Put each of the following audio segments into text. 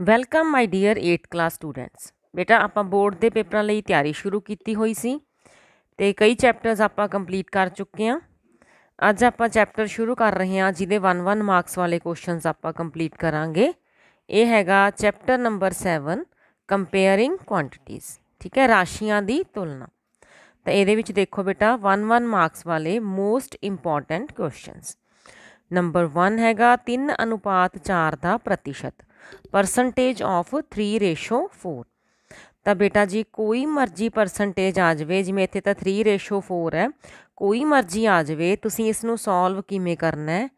Welcome my dear 8th class students ਬੇਟਾ, ਆਪਾਂ board ਦੇ ਪੇਪਰਾਂ ਲਈ ਤਿਆਰੀ ਸ਼ੁਰੂ ਕੀਤੀ ਹੋਈ ਸੀ ਤੇ ਕਈ ਚੈਪਟਰਸ ਆਪਾਂ ਕੰਪਲੀਟ ਕਰ ਚੁੱਕੇ ਹਾਂ। ਅੱਜ ਆਪਾਂ ਚੈਪਟਰ ਸ਼ੁਰੂ ਕਰ ਰਹੇ ਹਾਂ ਜਿਹਦੇ 1-1 ਮਾਰਕਸ ਵਾਲੇ ਕੁਐਸਚਨਸ ਆਪਾਂ ਕੰਪਲੀਟ ਕਰਾਂਗੇ। ਇਹ ਹੈਗਾ ਚੈਪਟਰ ਨੰਬਰ 7 ਕੰਪੇਅਰਿੰਗ ਕੁਆਂਟੀਟੀਜ਼ ਠੀਕ ਹੈ, ਰਾਸ਼ੀਆਂ ਦੀ ਤੁਲਨਾ। ਤਾਂ ਇਹਦੇ ਵਿੱਚ ਦੇਖੋ ਬੇਟਾ 1-1 ਮਾਰਕਸ ਵਾਲੇ ਮੋਸਟ ਇੰਪੋਰਟੈਂਟ ਕੁਐਸਚਨਸ ਨੰਬਰ 1 ਹੈਗਾ 3 ਅਨੁਪਾਤ 4 ਦਾ ਪ੍ਰਤੀਸ਼ਤ। ਪਰਸੈਂਟੇਜ ਆਫ 3 ਰੇਸ਼ੋ 4 ਤਾਂ ਬੇਟਾ ਜੀ, ਕੋਈ ਮਰਜ਼ੀ ਪਰਸੈਂਟੇਜ ਆ ਜਾਵੇ, ਜਿਵੇਂ ਇੱਥੇ ਤਾਂ 3 ਰੇਸ਼ੋ 4 ਹੈ, ਕੋਈ ਮਰਜ਼ੀ ਆ ਜਾਵੇ, ਤੁਸੀਂ ਇਸ ਨੂੰ ਸੋਲਵ ਕਿਵੇਂ ਕਰਨਾ ਹੈ?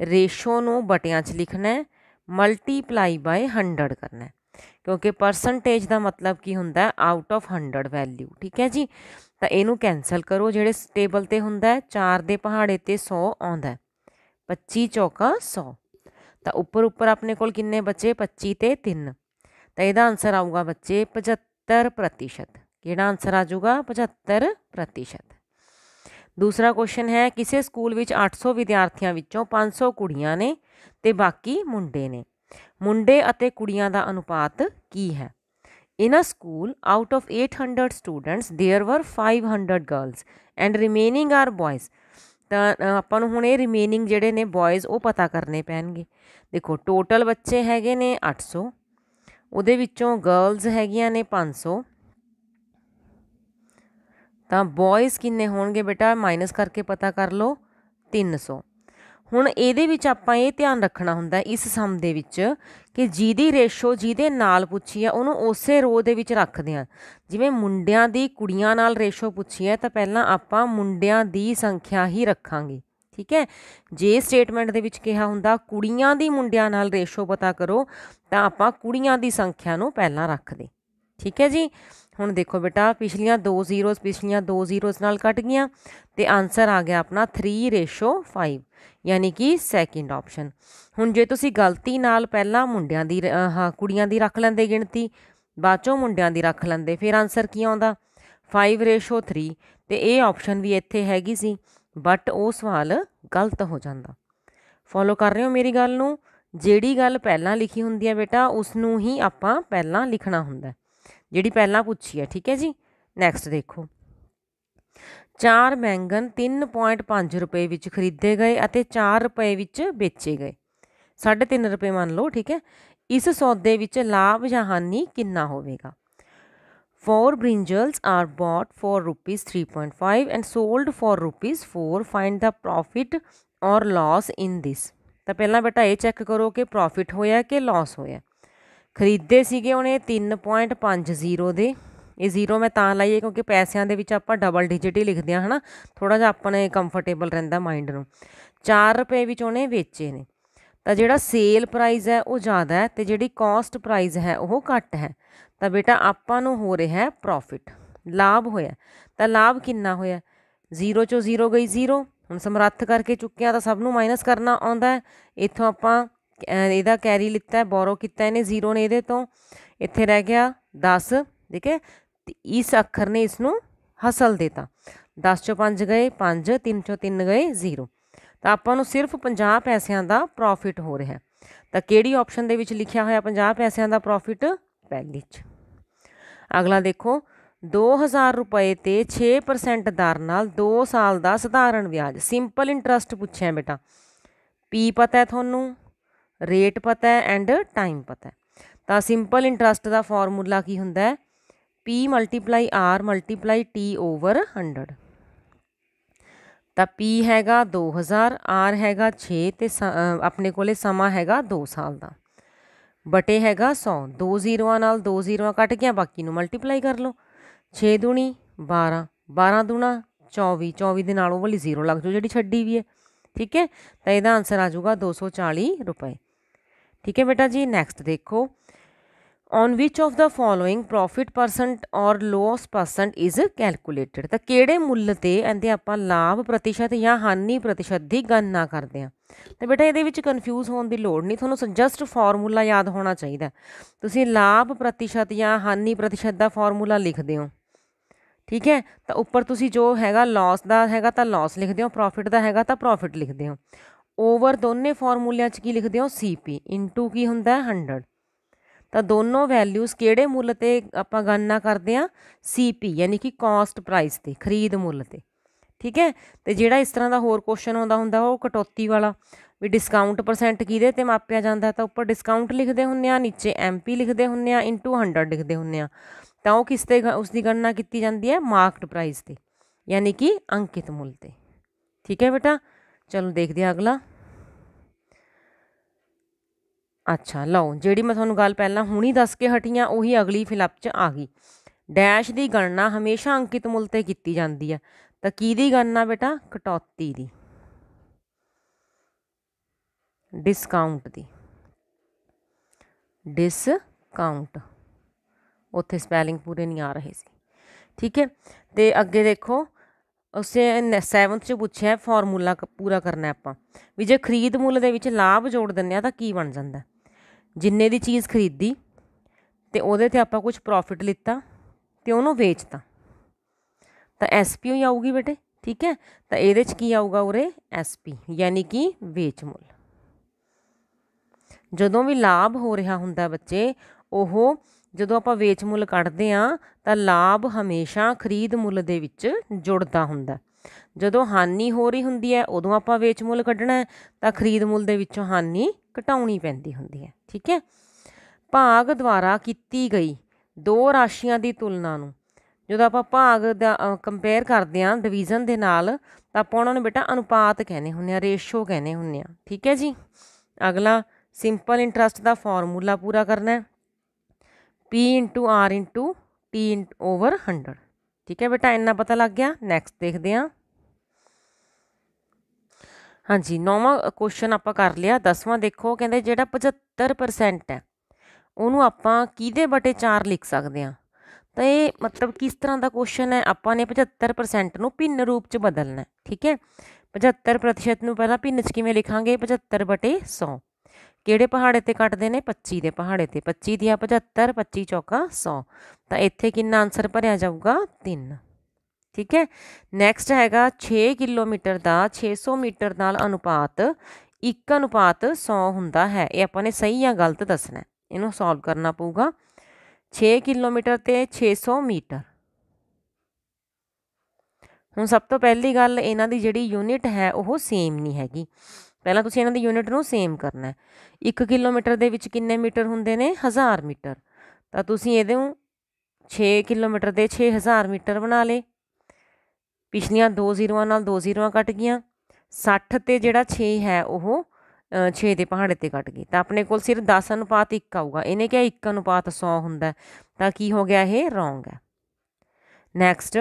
ਰੇਸ਼ੋ ਨੂੰ ਬਟਿਆਂ 'ਚ ਲਿਖਣਾ ਹੈ ਮਲਟੀਪਲਾਈ ਬਾਈ 100 ਕਰਨਾ ਹੈ। ਕਿਉਂਕਿ ਪਰਸੈਂਟੇਜ ਦਾ ਮਤਲਬ ਕੀ ਹੁੰਦਾ ਆਊਟ ਆਫ 100 ਵੈਲਿਊ ਠੀਕ ਹੈ ਜੀ? ਤਾਂ ਇਹਨੂੰ ਕੈਨਸਲ ਕਰੋ, ਜਿਹੜੇ ਟੇਬਲ ਤੇ ਹੁੰਦਾ ਹੈ 4 ਦੇ ਪਹਾੜੇ ਤੇ 100 ਆਉਂਦਾ ਹੈ। 25 ਚੌਕਾ 100 ਤਾਂ ਉੱਪਰ ਉੱਪਰ ਆਪਣੇ ਕੋਲ ਕਿੰਨੇ ਬੱਚੇ? 25 ਤੇ 3 ਤਾਂ ਇਹਦਾ ਆਨਸਰ ਆਊਗਾ ਬੱਚੇ 75% ਕਿਹੜਾ ਆਨਸਰ ਆ ਜਾਊਗਾ? 75% ਦੂਸਰਾ ਕੁਐਸਚਨ ਹੈ ਕਿਸੇ ਸਕੂਲ ਵਿੱਚ 800 ਵਿਦਿਆਰਥੀਆਂ ਵਿੱਚੋਂ 500 ਕੁੜੀਆਂ ਨੇ ਤੇ ਬਾਕੀ ਮੁੰਡੇ ਨੇ। ਮੁੰਡੇ ਅਤੇ ਕੁੜੀਆਂ ਦਾ ਅਨੁਪਾਤ ਕੀ ਹੈ? In a school, out of 800 students, there were 500 girls and remaining are boys. ਤਾਂ ਆਪਾਂ ਨੂੰ ਹੁਣ ਇਹ ਰਿਮੇਨਿੰਗ ਜਿਹੜੇ ਨੇ ਬॉयਜ਼ ਉਹ ਪਤਾ ਕਰਨੇ ਪੈਣਗੇ। ਦੇਖੋ ਟੋਟਲ ਬੱਚੇ ਹੈਗੇ ਨੇ 800 ਉਹਦੇ ਵਿੱਚੋਂ ਗਰਲਸ ਹੈਗੀਆਂ ਨੇ 500 ਤਾਂ ਬॉयਜ਼ ਕਿੰਨੇ ਹੋਣਗੇ ਬੇਟਾ? ਮਾਈਨਸ ਕਰਕੇ ਪਤਾ ਕਰ ਲਓ 300 ਹੁਣ ਇਹਦੇ ਵਿੱਚ ਆਪਾਂ ਇਹ ਧਿਆਨ ਰੱਖਣਾ ਹੁੰਦਾ ਇਸ ਸਮ ਦੇ ਵਿੱਚ ਕਿ ਜਿਹਦੀ ਰੇਸ਼ੋ ਜਿਹਦੇ ਨਾਲ ਪੁੱਛੀ ਆ, ਉਹਨੂੰ ਉਸੇ ਰੋ ਦੇ ਵਿੱਚ ਰੱਖਦੇ ਆ। ਜਿਵੇਂ ਮੁੰਡਿਆਂ ਦੀ ਕੁੜੀਆਂ ਨਾਲ ਰੇਸ਼ੋ ਪੁੱਛੀ ਹੈ ਤਾਂ ਪਹਿਲਾਂ ਆਪਾਂ ਮੁੰਡਿਆਂ ਦੀ ਸੰਖਿਆ ਹੀ ਰੱਖਾਂਗੇ, ਠੀਕ ਹੈ? ਜੇ ਸਟੇਟਮੈਂਟ ਦੇ ਵਿੱਚ ਕਿਹਾ ਹੁੰਦਾ, ਕੁੜੀਆਂ ਦੀ ਮੁੰਡਿਆਂ ਨਾਲ ਰੇਸ਼ੋ ਪਤਾ ਕਰੋ, ਤਾਂ ਆਪਾਂ ਕੁੜੀਆਂ ਦੀ ਸੰਖਿਆ ਨੂੰ ਪਹਿਲਾਂ ਰੱਖਦੇ, ਠੀਕ ਹੈ ਜੀ? ਹੁਣ ਦੇਖੋ ਬੇਟਾ, ਪਿਛਲੀਆਂ ਦੋ ਜ਼ੀਰੋਜ਼ ਪਿਛਲੀਆਂ ਦੋ ਜ਼ੀਰੋਜ਼ ਨਾਲ ਕੱਟ ਗਈਆਂ ਤੇ ਆਨਸਰ ਆ ਗਿਆ ਆਪਣਾ 3 ਰੇਸ਼ੋ 5 ਯਾਨੀ ਕਿ ਸੈਕਿੰਡ ਆਪਸ਼ਨ ਹੁਣ ਜੇ ਤੁਸੀਂ ਗਲਤੀ ਨਾਲ ਪਹਿਲਾਂ ਮੁੰਡਿਆਂ ਦੀ ਹਾਂ, ਕੁੜੀਆਂ ਦੀ ਰੱਖ ਲੈਂਦੇ ਗਿਣਤੀ, ਬਾਅਦ ਚੋਂ ਮੁੰਡਿਆਂ ਦੀ ਰੱਖ ਲੈਂਦੇ, ਫਿਰ ਆਨਸਰ ਕੀ ਆਉਂਦਾ? 5 ਰੇਸ਼ੋ 3 ਤੇ ਇਹ ਆਪਸ਼ਨ ਵੀ ਇੱਥੇ ਹੈਗੀ ਸੀ ਬਟ ਉਹ ਸਵਾਲ ਗਲਤ ਹੋ ਜਾਂਦਾ। ਫੋਲੋ ਕਰ ਰਹੇ ਹੋ ਮੇਰੀ ਗੱਲ ਨੂੰ? ਜਿਹੜੀ ਗੱਲ ਪਹਿਲਾਂ ਲਿਖੀ ਹੁੰਦੀ ਹੈ ਬੇਟਾ ਉਸ ਨੂੰ ਹੀ ਆਪਾਂ ਪਹਿਲਾਂ ਲਿਖਣਾ ਹੁੰਦਾ ਜਿਹੜੀ ਪਹਿਲਾਂ ਪੁੱਛੀ ਹੈ, ਠੀਕ ਹੈ ਜੀ? ਨੈਕਸਟ ਦੇਖੋ। ਚਾਰ ਬੈਂਗਨ 3.5 ਰੁਪਏ ਵਿੱਚ ਖਰੀਦੇ ਗਏ ਅਤੇ 4 ਰੁਪਏ ਵਿੱਚ ਵੇਚੇ ਗਏ। 3.5 ਰੁਪਏ ਮੰਨ ਲਓ, ਠੀਕ ਹੈ? ਇਸ ਸੌਦੇ ਵਿੱਚ ਲਾਭ ਜਾਂ ਹਾਨੀ ਕਿੰਨਾ ਹੋਵੇਗਾ? 4 brinjals are bought for rupees 3.5 and sold for rupees 4 find the profit or loss in this. ਤਾਂ ਪਹਿਲਾਂ ਬੇਟਾ ਇਹ ਚੈੱਕ ਕਰੋ ਕਿ ਪ੍ਰੋਫਿਟ ਹੋਇਆ ਕਿ ਲਾਸ ਹੋਇਆ। ਖਰੀਦੇ ਸੀਗੇ ਉਹਨੇ 3.50 ਦੇ। ਇਹ ਜ਼ੀਰੋ ਮੈਂ ਤਾਂ ਲਾਈਏ ਕਿਉਂਕਿ ਪੈਸਿਆਂ ਦੇ ਵਿੱਚ ਆਪਾਂ ਡਬਲ ਡਿਜਿਟ ਹੀ ਲਿਖਦੇ ਆ ਹਨਾ? ਥੋੜਾ ਜਿਹਾ ਆਪਣੇ ਕੰਫਰਟੇਬਲ ਰਹਿੰਦਾ ਮਾਈਂਡ ਨੂੰ। 4 ਰੁਪਏ ਵਿੱਚ ਉਹਨੇ ਵੇਚੇ ਨੇ। ਤਾਂ ਜਿਹੜਾ ਸੇਲ ਪ੍ਰਾਈਸ ਹੈ ਉਹ ਜ਼ਿਆਦਾ ਹੈ ਤੇ ਜਿਹੜੀ ਕਾਸਟ ਪ੍ਰਾਈਸ ਹੈ ਉਹ ਘੱਟ ਹੈ। ਤਾਂ ਬੇਟਾ ਆਪਾਂ ਨੂੰ ਹੋ ਰਿਹਾ ਹੈ ਪ੍ਰੋਫਿਟ ਲਾਭ ਹੋਇਆ। ਤਾਂ ਲਾਭ ਕਿੰਨਾ ਹੋਇਆ? 0 ਚੋਂ 0 ਗਈ 0 ਹੁਣ ਸਮਰੱਥ ਕਰਕੇ ਚੁੱਕਿਆ ਤਾਂ ਸਭ ਨੂੰ ਮਾਈਨਸ ਕਰਨਾ ਆਉਂਦਾ ਹੈ। ਇੱਥੋਂ ਆਪਾਂ ਇਹਦਾ ਕੈਰੀ ਲਿੱਤਾ ਬੋਰੋ ਕੀਤਾ ਇਹਨੇ 0 ਨੇ ਇਹਦੇ ਤੋਂ। ਇੱਥੇ ਰਹਿ ਗਿਆ 10 ਠੀਕ ਹੈ? ਇਸ ਅੱਖਰ ਨੇ ਇਸ ਨੂੰ ਹਸਲ ਦੇਤਾ। 10 ਚੋਂ 5 ਗਏ 5 3 ਚੋਂ 3 ਗਏ 0 ਤਾਂ ਆਪਾਂ ਨੂੰ ਸਿਰਫ 50 ਪੈਸਿਆਂ ਦਾ ਪ੍ਰੋਫਿਟ ਹੋ ਰਿਹਾ। ਤਾਂ ਕਿਹੜੀ ਆਪਸ਼ਨ ਦੇ ਵਿੱਚ ਲਿਖਿਆ ਹੋਇਆ 50 ਪੈਸਿਆਂ ਦਾ ਪ੍ਰੋਫਿਟ ਪਹਿਲੀ 'ਚ। ਅਗਲਾ ਦੇਖੋ 2000 ਰੁਪਏ ਤੇ 6% ਦਰ ਨਾਲ 2 ਸਾਲ ਦਾ ਸਧਾਰਨ ਵਿਆਜ। ਸਿੰਪਲ ਇੰਟਰਸਟ ਪੁੱਛਿਆ ਬੇਟਾ। ਪੀ ਪਤਾ ਹੈ ਤੁਹਾਨੂੰ? ਰੇਟ ਪਤਾ ਹੈ ਐਂਡ ਟਾਈਮ ਪਤਾ ਹੈ। ਤਾਂ ਸਿੰਪਲ ਇੰਟਰਸਟ ਦਾ ਫਾਰਮੂਲਾ ਕੀ ਹੁੰਦਾ ਹੈ? P multiply R multiply T over 100 ਤਾਂ P ਹੈਗਾ 2000 R ਹੈਗਾ 6 ਤੇ ਆਪਣੇ ਕੋਲੇ ਸਮਾਂ ਹੈਗਾ 2 ਸਾਲ ਦਾ। ਬਟੇ ਹੈਗਾ 100 ਦੋ ਜ਼ੀਰੋਆਂ ਨਾਲ ਦੋ ਜ਼ੀਰੋਆਂ ਕੱਟ ਗਿਆ ਬਾਕੀ ਨੂੰ ਮਲਟੀਪਲਾਈ ਕਰ ਲਓ। 6 ਦੂਣੀ 12 12 ਦੂਣਾ 24 24 ਦੇ ਨਾਲ ਉਹ ਵਾਲੀ ਜ਼ੀਰੋ ਲੱਗ ਜਾਓ ਜਿਹੜੀ ਛੱਡੀ ਵੀ ਹੈ। ਠੀਕ ਹੈ? ਤਾਂ ਇਹਦਾ ਆਨਸਰ ਆ ਜਾਊਗਾ 240 ਰੁਪਏ। ਠੀਕ ਹੈ ਬੇਟਾ ਜੀ ਨੈਕਸਟ ਦੇਖੋ। On which of the following profit percent or loss percent is calculated ਤਾਂ ਕਿਹੜੇ ਮੁੱਲ ਤੇ ਇਹਦੇ ਆਪਾਂ ਲਾਭ ਪ੍ਰਤੀਸ਼ਤ ਜਾਂ ਹਾਨੀ ਪ੍ਰਤੀਸ਼ਤ ਦੀ ਗਣਨਾ ਕਰਦੇ ਹਾਂ? ਤੇ ਬੇਟਾ ਇਹਦੇ ਵਿੱਚ ਕਨਫਿਊਜ਼ ਹੋਣ ਦੀ ਲੋੜ ਨਹੀਂ, ਤੁਹਾਨੂੰ ਜਸਟ ਫਾਰਮੂਲਾ ਯਾਦ ਹੋਣਾ ਚਾਹੀਦਾ। ਤੁਸੀਂ ਲਾਭ ਪ੍ਰਤੀਸ਼ਤ ਜਾਂ ਹਾਨੀ ਪ੍ਰਤੀਸ਼ਤ ਦਾ ਫਾਰਮੂਲਾ ਲਿਖਦੇ ਹੋ। ਠੀਕ ਹੈ, ਤਾਂ ਉੱਪਰ ਤੁਸੀਂ ਜੋ ਹੈਗਾ ਲਾਸ ਦਾ ਹੈਗਾ ਤਾਂ ਲਾਸ ਲਿਖਦੇ ਹੋ ਪ੍ਰੋਫਿਟ ਦਾ ਹੈਗਾ ਤਾਂ ਪ੍ਰੋਫਿਟ ਲਿਖਦੇ ਹੋ। ਓਵਰ ਦੋਨੇ ਫਾਰਮੂਲਿਆਂ 'ਚ ਕੀ ਲਿਖਦੇ ਹੋ? ਸੀਪੀ ਇਨਟੂ ਕੀ ਹੁੰਦਾ? 100 ਤਾਂ ਦੋਨੋਂ ਵੈਲਿਊਜ਼ ਕਿਹੜੇ ਮੁੱਲ ਤੇ ਆਪਾਂ ਗਣਨਾ ਕਰਦੇ ਆ ਸੀਪੀ ਯਾਨੀ ਕਿ ਕਾਸਟ ਪ੍ਰਾਈਸ ਤੇ, ਖਰੀਦ ਮੁੱਲ ਤੇ। ਠੀਕ ਹੈ? ਤੇ ਜਿਹੜਾ ਇਸ ਤਰ੍ਹਾਂ ਦਾ ਹੋਰ ਕੁਐਸਚਨ ਆਉਂਦਾ ਹੁੰਦਾ, ਉਹ ਕਟੌਤੀ ਵਾਲਾ, ਵੀ ਡਿਸਕਾਊਂਟ ਪਰਸੈਂਟ ਕਿਹਦੇ ਤੇ ਮਾਪਿਆ ਜਾਂਦਾ? ਤਾਂ ਉੱਪਰ ਡਿਸਕਾਊਂਟ ਲਿਖਦੇ ਹੁੰਨੇ ਆ ਨੀਚੇ ਐਮਪੀ ਲਿਖਦੇ ਹੁੰਨੇ ਆ ਇਨਟੂ 100 ਲਿਖਦੇ ਹੁੰਨੇ ਆ ਤਾਂ ਉਹ ਕਿਸ ਤੇ ਉਸ ਦੀ ਗਣਨਾ ਕੀਤੀ ਜਾਂਦੀ ਹੈ? ਮਾਰਕਟ ਪ੍ਰਾਈਸ ਤੇ, ਯਾਨੀ ਕਿ ਅੰਕਿਤ ਮੁੱਲ ਤੇ। ਠੀਕ ਹੈ ਬੇਟਾ? ਚਲੋ ਦੇਖਦੇ ਹਾਂ ਅਗਲਾ। ਅੱਛਾ, ਲਓ, ਜਿਹੜੀ ਮੈਂ ਤੁਹਾਨੂੰ ਗੱਲ ਪਹਿਲਾਂ ਹੁਣੀ ਦੱਸ ਕੇ ਹਟੀਆਂ ਉਹੀ ਅਗਲੀ ਫਿਲਪ 'ਚ ਆ ਗਈ। ਡੈਸ਼ ਦੀ ਗਣਨਾ ਹਮੇਸ਼ਾ ਅੰਕਿਤ ਮੁੱਲ ਤੇ ਕੀਤੀ ਜਾਂਦੀ ਹੈ। ਤਾਂ ਕੀ ਦੀ ਗਣਨਾ ਬੇਟਾ? ਕਟੌਤੀ ਦੀ। ਡਿਸਕਾਊਂਟ ਦੀ। ਡਿਸਕਾਊਂਟ ਉੱਥੇ ਸਪੈਲਿੰਗ ਪੂਰੇ ਨਹੀਂ ਆ ਰਹੇ ਸੀ। ਠੀਕ ਹੈ? ਤੇ ਅੱਗੇ ਦੇਖੋ ਉਸੇ ਸੈਵਨਥ ਚ ਪੁੱਛਿਆ ਫਾਰਮੂਲਾ ਪੂਰਾ ਕਰਨਾ ਆਪਾਂ, ਵੀ ਜੇ ਖਰੀਦ ਮੁੱਲ ਦੇ ਵਿੱਚ ਲਾਭ ਜੋੜ ਦਿੰਨੇ ਆ ਤਾਂ ਕੀ ਬਣ ਜਾਂਦਾ? ਜਿੰਨੇ ਦੀ ਚੀਜ਼ ਖਰੀਦੀ, ਤੇ ਉਹਦੇ ਤੇ ਆਪਾਂ ਕੁਝ ਪ੍ਰੋਫਿਟ ਲਿੱਤਾ, ਤੇ ਉਹਨੂੰ ਵੇਚਤਾ। ਤਾਂ ਐਸਪੀ ਹੀ ਆਊਗੀ ਬੇਟੇ, ਠੀਕ ਹੈ? ਤਾਂ ਇਹਦੇ ਚ ਕੀ ਆਊਗਾ ਉਰੇ? ਐਸਪੀ ਯਾਨੀ ਕਿ ਵੇਚ ਮੁੱਲ। ਜਦੋਂ ਵੀ ਲਾਭ ਹੋ ਰਿਹਾ ਹੁੰਦਾ ਬੱਚੇ, ਉਹ ਜਦੋਂ ਆਪਾਂ ਵੇਚ ਮੁੱਲ ਕੱਢਦੇ ਆ ਤਾਂ ਲਾਭ ਹਮੇਸ਼ਾ ਖਰੀਦ ਮੁੱਲ ਦੇ ਵਿੱਚ ਜੁੜਦਾ ਹੁੰਦਾ ਜਦੋਂ ਹਾਨੀ ਹੋ ਰਹੀ ਹੁੰਦੀ ਹੈ, ਉਦੋਂ ਆਪਾਂ ਵੇਚ ਮੁੱਲ ਕੱਢਣਾ ਤਾਂ ਖਰੀਦ ਮੁੱਲ ਦੇ ਵਿੱਚੋਂ ਹਾਨੀ ਘਟਾਉਣੀ ਪੈਂਦੀ ਹੁੰਦੀ ਹੈ। ਠੀਕ ਹੈ? ਭਾਗ ਦੁਆਰਾ ਕੀਤੀ ਗਈ ਦੋ ਰਾਸ਼ੀਆਂ ਦੀ ਤੁਲਨਾ ਨੂੰ, ਜਦੋਂ ਆਪਾਂ ਭਾਗ ਦਾ ਕੰਪੇਅਰ ਕਰਦੇ ਆਂ ਡਿਵੀਜ਼ਨ ਦੇ ਨਾਲ, ਤਾਂ ਆਪਾਂ ਉਹਨਾਂ ਨੂੰ ਬੇਟਾ ਅਨੁਪਾਤ ਕਹਿੰਦੇ ਹੁੰਨੇ ਆ ਰੇਸ਼ੋ ਕਹਿੰਦੇ ਹੁੰਨੇ ਆ ਠੀਕ ਹੈ ਜੀ? ਅਗਲਾ ਸਿੰਪਲ ਇੰਟਰਸਟ ਦਾ ਫਾਰਮੂਲਾ ਪੂਰਾ ਕਰਨਾ ਹੈ। P R T ਓਵਰ 100 ਠੀਕ ਹੈ ਬੇਟਾ ਇੰਨਾ ਪਤਾ ਲੱਗ ਗਿਆ ਨੈਕਸਟ ਦੇਖਦੇ ਹਾਂ ਹਾਂਜੀ ਨੌਵਾਂ ਕੁਐਸਚਨ ਆਪਾਂ ਕਰ ਲਿਆ ਦਸਵਾਂ ਦੇਖੋ ਕਹਿੰਦੇ ਜਿਹੜਾ 75% ਹੈ ਉਹਨੂੰ ਆਪਾਂ ਕਿਹਦੇ ਬਟੇ 4 ਲਿਖ ਸਕਦੇ ਹਾਂ ਤਾਂ ਇਹ ਮਤਲਬ ਕਿਸ ਤਰ੍ਹਾਂ ਦਾ ਕੁਐਸਚਨ ਹੈ ਆਪਾਂ ਨੇ 75% ਨੂੰ ਭਿੰਨ ਰੂਪ 'ਚ ਬਦਲਣਾ ਠੀਕ ਹੈ 75% ਨੂੰ ਪਹਿਲਾਂ ਭਿੰਨ 'ਚ ਕਿਵੇਂ ਲਿਖਾਂਗੇ 75 ਬਟੇ 100 ਕਿਹੜੇ ਪਹਾੜੇ ਤੇ ਕੱਟਦੇ ਨੇ? 25 ਦੇ ਪਹਾੜੇ ਤੇ। 25 ਦੀਆਂ 75 25 ਚੌਕਾ 100 ਤਾਂ ਇੱਥੇ ਕਿੰਨਾ ਆਨਸਰ ਭਰਿਆ ਜਾਊਗਾ? 3 ਠੀਕ ਹੈ? ਨੈਕਸਟ ਹੈਗਾ 6 ਕਿਲੋਮੀਟਰ ਦਾ 600 ਮੀਟਰ ਨਾਲ ਅਨੁਪਾਤ। 1 ਅਨੁਪਾਤ 100 ਹੁੰਦਾ ਹੈ। ਇਹ ਆਪਾਂ ਨੇ ਸਹੀ ਜਾਂ ਗਲਤ ਦੱਸਣਾ ਇਹਨੂੰ ਸੋਲਵ ਕਰਨਾ ਪਊਗਾ। 6 ਕਿਲੋਮੀਟਰ ਤੇ 600 ਮੀਟਰ। ਹੁਣ ਸਭ ਤੋਂ ਪਹਿਲੀ ਗੱਲ, ਇਹਨਾਂ ਦੀ ਜਿਹੜੀ ਯੂਨਿਟ ਹੈ, ਉਹ ਸੇਮ ਨਹੀਂ ਹੈਗੀ। ਪਹਿਲਾਂ ਤੁਸੀਂ ਇਹਨਾਂ ਦੀ ਯੂਨਿਟ ਨੂੰ ਸੇਮ ਕਰਨਾ ਹੈ। 1 ਕਿਲੋਮੀਟਰ ਦੇ ਵਿੱਚ ਕਿੰਨੇ ਮੀਟਰ ਹੁੰਦੇ ਨੇ? 1000 ਮੀਟਰ। ਤਾਂ ਤੁਸੀਂ ਇਹਦੇ ਨੂੰ 6 ਕਿਲੋਮੀਟਰ ਦੇ 6000 ਮੀਟਰ ਬਣਾ ਲਏ। ਪਿਛਲੀਆਂ ਦੋ ਜ਼ੀਰੋਆਂ ਨਾਲ ਦੋ ਜ਼ੀਰੋਆਂ ਕੱਟ ਗਈਆਂ। 60 ਤੇ ਜਿਹੜਾ 6 ਹੈ, ਉਹ 6 ਦੇ ਪਹਾੜੇ ਤੇ ਕੱਟ ਗਈ। ਤਾਂ ਆਪਣੇ ਕੋਲ ਸਿਰਫ 10 ਅਨੁਪਾਤ 1 ਆਊਗਾ। ਇਹਨੇ ਕਿਹਾ 1 ਅਨੁਪਾਤ 100 ਹੁੰਦਾ ਤਾਂ ਕੀ ਹੋ ਗਿਆ ਇਹ? ਰੋਂਗ ਹੈ। ਨੈਕਸਟ